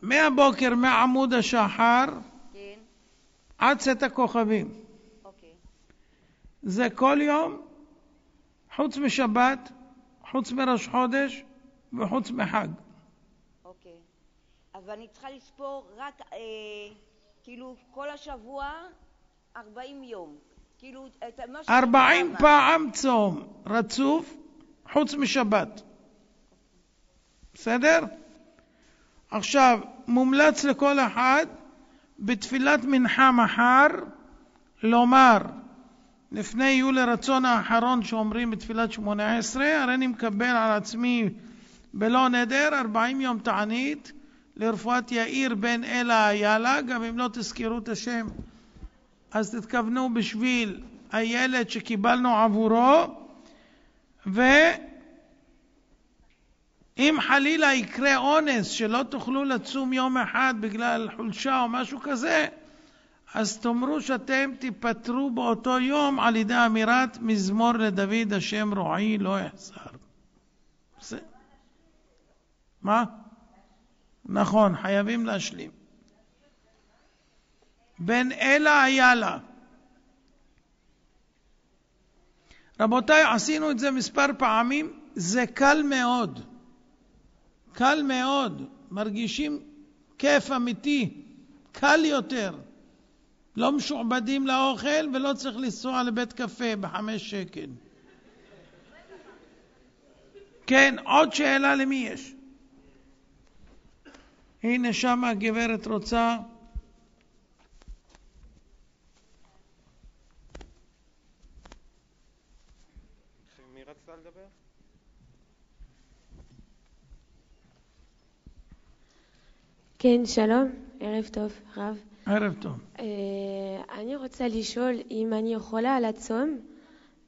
מהבוקר, מעמוד השחר, כן, עד צאת הכוכבים. אוקיי. זה כל יום, חוץ משבת, חוץ מראש חודש וחוץ מחג. אוקיי. אז אני צריכה לספור רק, אה, כאילו, כל השבוע 40 יום. כאילו, את מה ש... 40 פעם צום רצוף, חוץ משבת. בסדר? עכשיו, מומלץ לכל אחד בתפילת מנחה מחר לומר לפני יולי רצון האחרון שאומרים בתפילת שמונה עשרה, הרי אני מקבל על עצמי בלא נדר 40 יום תענית לרפואת יאיר בן אלה איילה, גם אם לא תזכרו את השם, אז תתכוונו בשביל הילד שקיבלנו עבורו, ואם חלילה יקרה אונס שלא תוכלו לצום יום אחד בגלל חולשה או משהו כזה, אז תאמרו שאתם תיפטרו באותו יום על ידי אמירת מזמור לדוד השם רועי לא. בסדר. מה? נכון, חייבים להשלים. בן אלה איילה. רבותיי, עשינו את זה מספר פעמים, זה קל מאוד. קל מאוד. מרגישים כיף אמיתי, קל יותר. לא משועבדים לאוכל ולא צריך לנסוע לבית קפה בחמש שקל. כן, עוד שאלה למי יש? הנה שם הגברת רוצה. מי רצתה לדבר? כן, שלום, ערב טוב, רב. ערב טוב. אה, אני רוצה לשאול אם אני יכולה לצום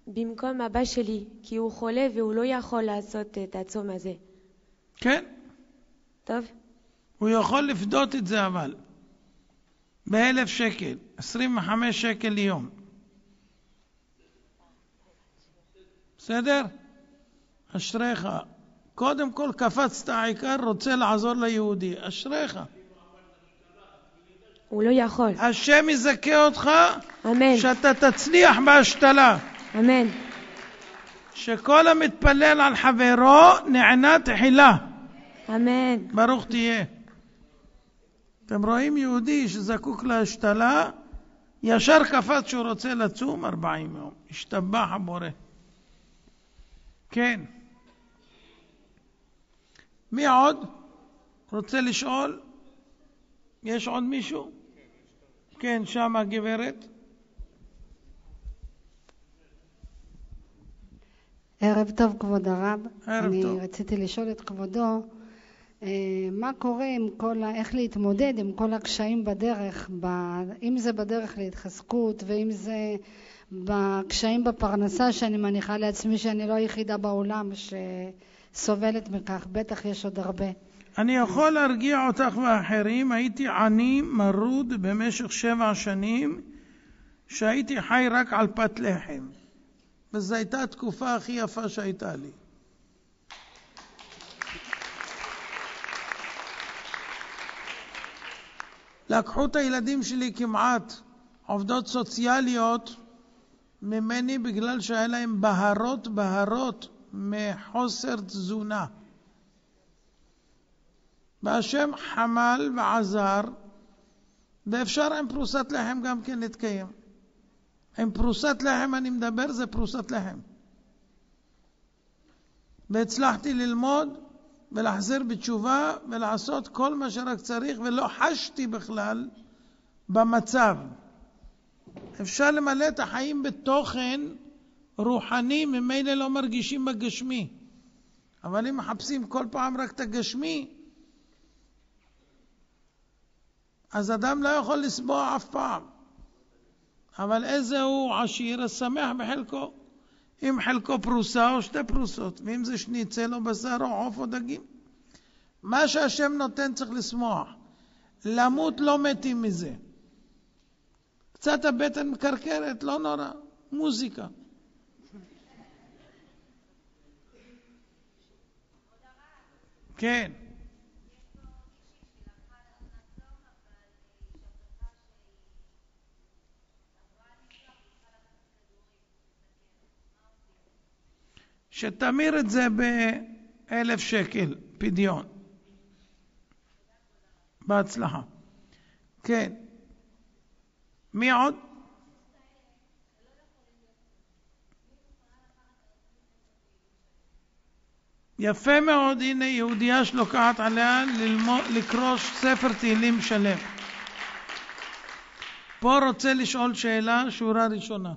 במקום אבא שלי, כי הוא חולה והוא לא יכול לעשות את הצום הזה. כן, טוב? הוא יכול לפדות את זה אבל. באלף שקל, 25 שקל ליום. בסדר? אשריך. קודם כל קפצת העיקר, רוצה לעזור ליהודי. אשריך. הוא לא יכול. השם יזכה אותך אמן, שאתה תצליח בהשתלה. אמן, שכל המתפלל על חברו נענה תחילה. אמן. ברוך תהיה. אתם רואים יהודי שזקוק להשתלה, ישר קפץ שהוא רוצה לצום 40 יום. השתבח הבורא. כן. מי עוד? רוצה לשאול? יש עוד מישהו? כן, שם הגברת. ערב טוב, כבוד הרב. ערב אני טוב. רציתי לשאול את כבודו, אה, מה קורה עם כל ה... איך להתמודד עם כל הקשיים בדרך, ב... אם זה בדרך להתחזקות ואם זה בקשיים בפרנסה, שאני מניחה לעצמי שאני לא היחידה בעולם שסובלת מכך, בטח יש עוד הרבה. אני יכול להרגיע אותך ואחרים, הייתי עני מרוד במשך שבע שנים, שהייתי חי רק על פת לחם. וזו הייתה התקופה הכי יפה שהייתה לי. לקחו את הילדים שלי כמעט עובדות סוציאליות ממני בגלל שהיה להם בהרות בהרות מחוסר תזונה. והשם חמל ועזר, ואפשר עם פרוסת לחם גם כן להתקיים. עם פרוסת לחם אני מדבר, זה פרוסת לחם. והצלחתי ללמוד ולהחזיר בתשובה ולעשות כל מה שרק צריך, ולא חשתי בכלל במצב. אפשר למלא את החיים בתוכן רוחני, ממילא לא מרגישים בגשמי. אבל אם מחפשים כל פעם רק את הגשמי, אז אדם לא יכול לסבוע אף פעם. אבל איזה הוא עשיר, אז שמח בחלקו. אם חלקו פרוסה או שתי פרוסות, ואם זה שניצל או בשר או עוף או דגים. מה שהשם נותן צריך לשמוח. למות לא מתים מזה. קצת הבטן מקרקרת, לא נורא, מוזיקה. כן. שתמיר את זה באלף שקל, פדיון. בהצלחה. כן. מי עוד? יפה מאוד, הנה יהודייה שלוקחת עליה ללמוד, לקרוא ספר תהילים שלם. פה רוצה לשאול שאלה, שורה ראשונה.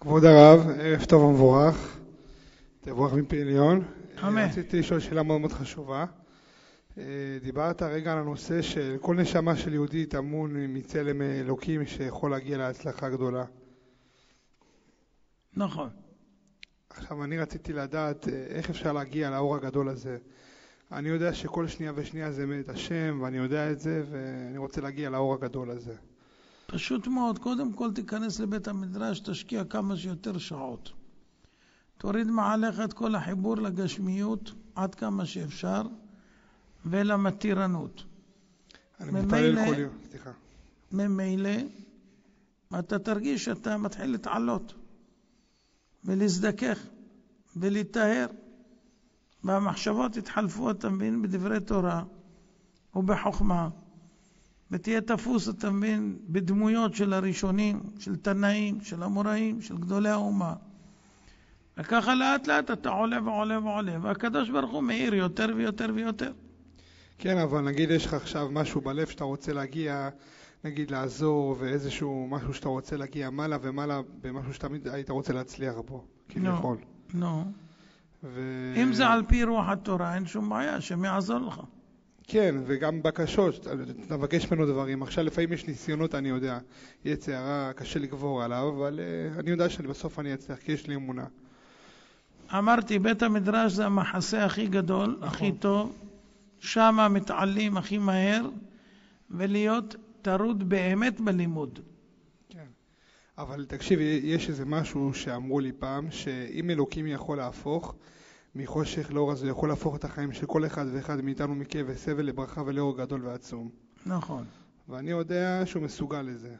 כבוד הרב, ערב טוב ומבורך. תבורך מפי עליון. אמן. רציתי לשאול שאלה מאוד מאוד חשובה. אה, דיברת רגע על הנושא של כל נשמה של יהודי טמון מצלם אלוקים שיכול להגיע להצלחה גדולה. נכון. עכשיו, אני רציתי לדעת אה, איך אפשר להגיע לאור הגדול הזה. אני יודע שכל שנייה ושנייה זה מאת השם, ואני יודע את זה, ואני רוצה להגיע לאור הגדול הזה. פשוט מאוד, קודם כל תיכנס לבית המדרש, תשקיע כמה שיותר שעות. תוריד מעליך את כל החיבור לגשמיות עד כמה שאפשר, ולמתירנות. אני מתפלל כל יום, סליחה. ממילא, אתה תרגיש שאתה מתחיל להתעלות, ולהזדכך, ולהיטהר, והמחשבות יתחלפו, אתה מבין, בדברי תורה ובחוכמה. ותהיה תפוס, אתה מבין, בדמויות של הראשונים, של תנאים, של אמוראים, של גדולי האומה. וככה לאט לאט אתה עולה ועולה ועולה, והקדוש ברוך הוא מאיר יותר ויותר ויותר. כן, אבל נגיד יש לך עכשיו משהו בלב שאתה רוצה להגיע, נגיד לעזור, ואיזשהו משהו שאתה רוצה להגיע מעלה ומעלה במשהו שתמיד היית רוצה להצליח בו, כביכול. נו. ו... אם זה על פי רוח התורה, אין שום בעיה, השם יעזור לך. כן, וגם בקשות, אתה מבקש ממנו דברים. עכשיו לפעמים יש ניסיונות, אני יודע, יצר הרע, קשה לגבור עליו, אבל uh, אני יודע שבסוף אני אצליח, כי יש לי אמונה. אמרתי, בית המדרש זה המחסה הכי גדול, נכון. הכי טוב, שם מתעלים הכי מהר, ולהיות טרוד באמת בלימוד. כן. אבל תקשיב, יש איזה משהו שאמרו לי פעם, שאם אלוקים יכול להפוך מחושך לאור, אז הוא יכול להפוך את החיים של כל אחד ואחד מאיתנו מכאב וסבל לברכה ולאור גדול ועצום. נכון. ואני יודע שהוא מסוגל לזה.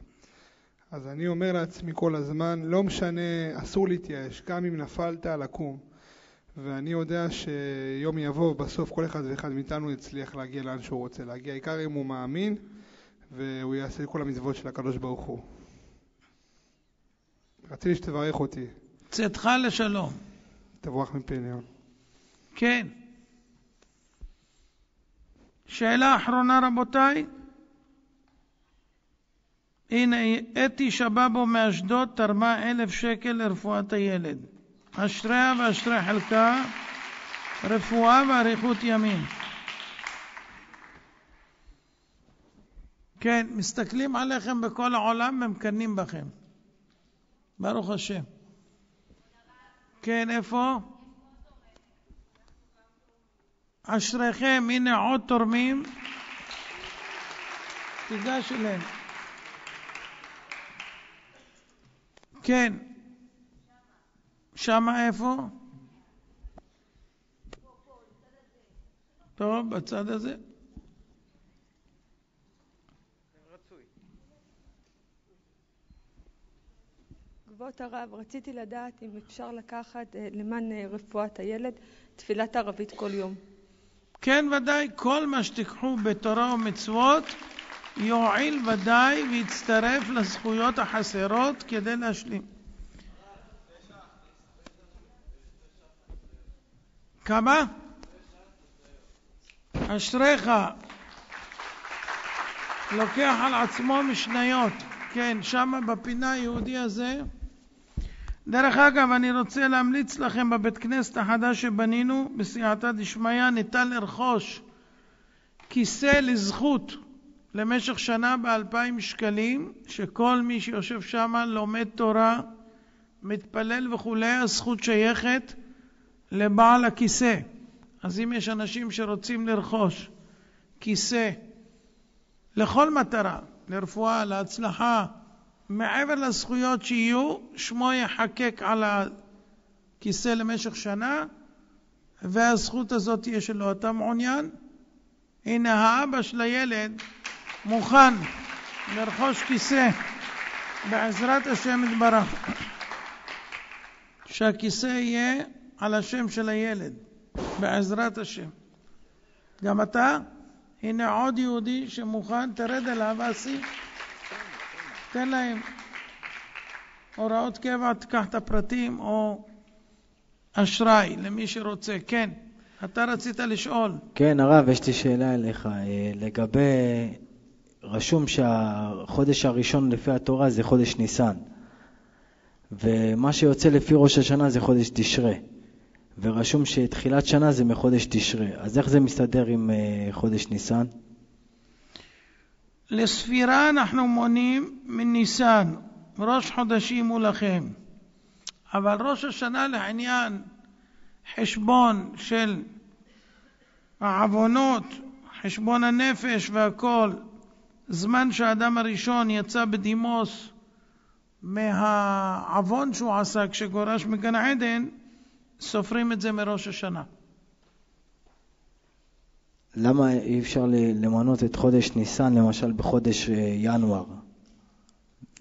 אז אני אומר לעצמי כל הזמן, לא משנה, אסור להתייאש, גם אם נפלת, לקום. ואני יודע שיום יבוא, ובסוף כל אחד ואחד מאיתנו יצליח להגיע לאן שהוא רוצה להגיע, העיקר אם הוא מאמין, והוא יעשה את כל המצוות של הקדוש ברוך הוא. רציתי שתברך אותי. צאתך לשלום. תבורך מפי עליון. כן. שאלה אחרונה רבותיי. הנה, אתי שבבו מאשדוד תרמה אלף שקל לרפואת הילד. אשריה ואשרי חלקה, רפואה ואריכות ימים. כן, מסתכלים עליכם בכל העולם ומקנאים בכם. ברוך השם. כן, איפה? אשריכם, הנה עוד תורמים. תיגש אליהם. כן. שמה איפה? טוב, בצד הזה. כבוד הרב, רציתי לדעת אם אפשר לקחת אה, למען אה, רפואת הילד תפילת ערבית כל יום. כן, ודאי, כל מה שתיקחו בתורה ומצוות יועיל ודאי ויצטרף לזכויות החסרות כדי להשלים. כמה? אשריך. לוקח על עצמו משניות. כן, שם בפינה היהודי הזה. דרך אגב, אני רוצה להמליץ לכם בבית כנסת החדש שבנינו, בסייעתא דשמיא, ניתן לרכוש כיסא לזכות למשך שנה באלפיים שקלים, שכל מי שיושב שם לומד תורה, מתפלל וכולי, הזכות שייכת לבעל הכיסא. אז אם יש אנשים שרוצים לרכוש כיסא לכל מטרה, לרפואה, להצלחה, מעבר לזכויות שיהיו, שמו יחקק על הכיסא למשך שנה, והזכות הזאת תהיה שלו. אתה מעוניין? הנה האבא של הילד מוכן לרכוש כיסא בעזרת השם יתברך. שהכיסא יהיה על השם של הילד, בעזרת השם. גם אתה? הנה עוד יהודי שמוכן, תרד אליו, אסי. תן להם הוראות קבע, תיקח את הפרטים או אשראי למי שרוצה. כן, אתה רצית לשאול. כן, הרב, יש לי שאלה אליך. אה, לגבי, רשום שהחודש הראשון לפי התורה זה חודש ניסן, ומה שיוצא לפי ראש השנה זה חודש תשרה, ורשום שתחילת שנה זה מחודש תשרה. אז איך זה מסתדר עם אה, חודש ניסן? לספירה אנחנו מונים מניסן, ראש חודשים הוא לכם. אבל ראש השנה לעניין חשבון של העוונות, חשבון הנפש והכל, זמן שהאדם הראשון יצא בדימוס מהעוון שהוא עשה כשגורש מגן עדן, סופרים את זה מראש השנה. למה אי אפשר למנות את חודש ניסן למשל בחודש אה, ינואר?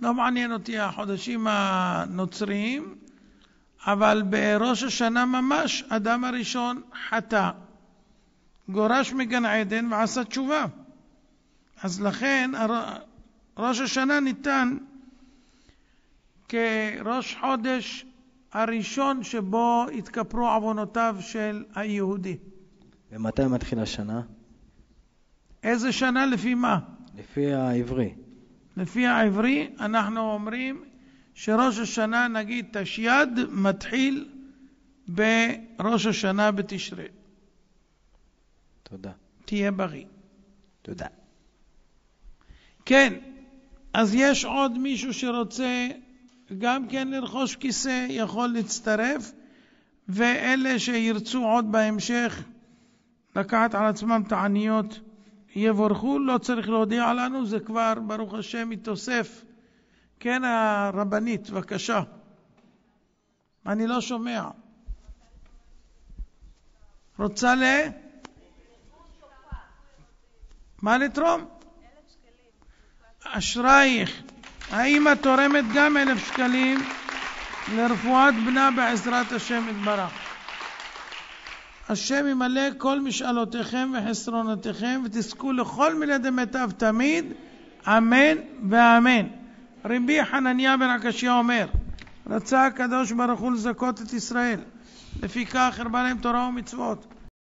לא מעניין אותי החודשים הנוצריים, אבל בראש השנה ממש אדם הראשון חטא, גורש מגן עדן ועשה תשובה. אז לכן ראש השנה ניתן כראש חודש הראשון שבו התכפרו עוונותיו של היהודי. ומתי מתחילה השנה? איזה שנה לפי מה? לפי העברי. לפי העברי אנחנו אומרים שראש השנה, נגיד תשי"ד, מתחיל בראש השנה בתשרי. תודה. תהיה בריא. תודה. כן, אז יש עוד מישהו שרוצה גם כן לרכוש כיסא, יכול להצטרף, ואלה שירצו עוד בהמשך לקחת על עצמם תעניות יבורכו, לא צריך להודיע לנו, זה כבר, ברוך השם, מתוסף. כן, הרבנית, בבקשה. אני לא שומע. רוצה ל... מה לתרום? אשרייך. האמא תורמת גם אלף שקלים לרפואת בנה בעזרת השם יתברך. השם ימלא כל משאלותיכם וחסרונותיכם ותזכו לכל מילי דמיטב תמיד, אמן ואמן. רבי חנניה בן עקשיא אומר, רצה הקדוש ברוך הוא לזכות את ישראל, לפיכך הרבה להם תורה ומצוות.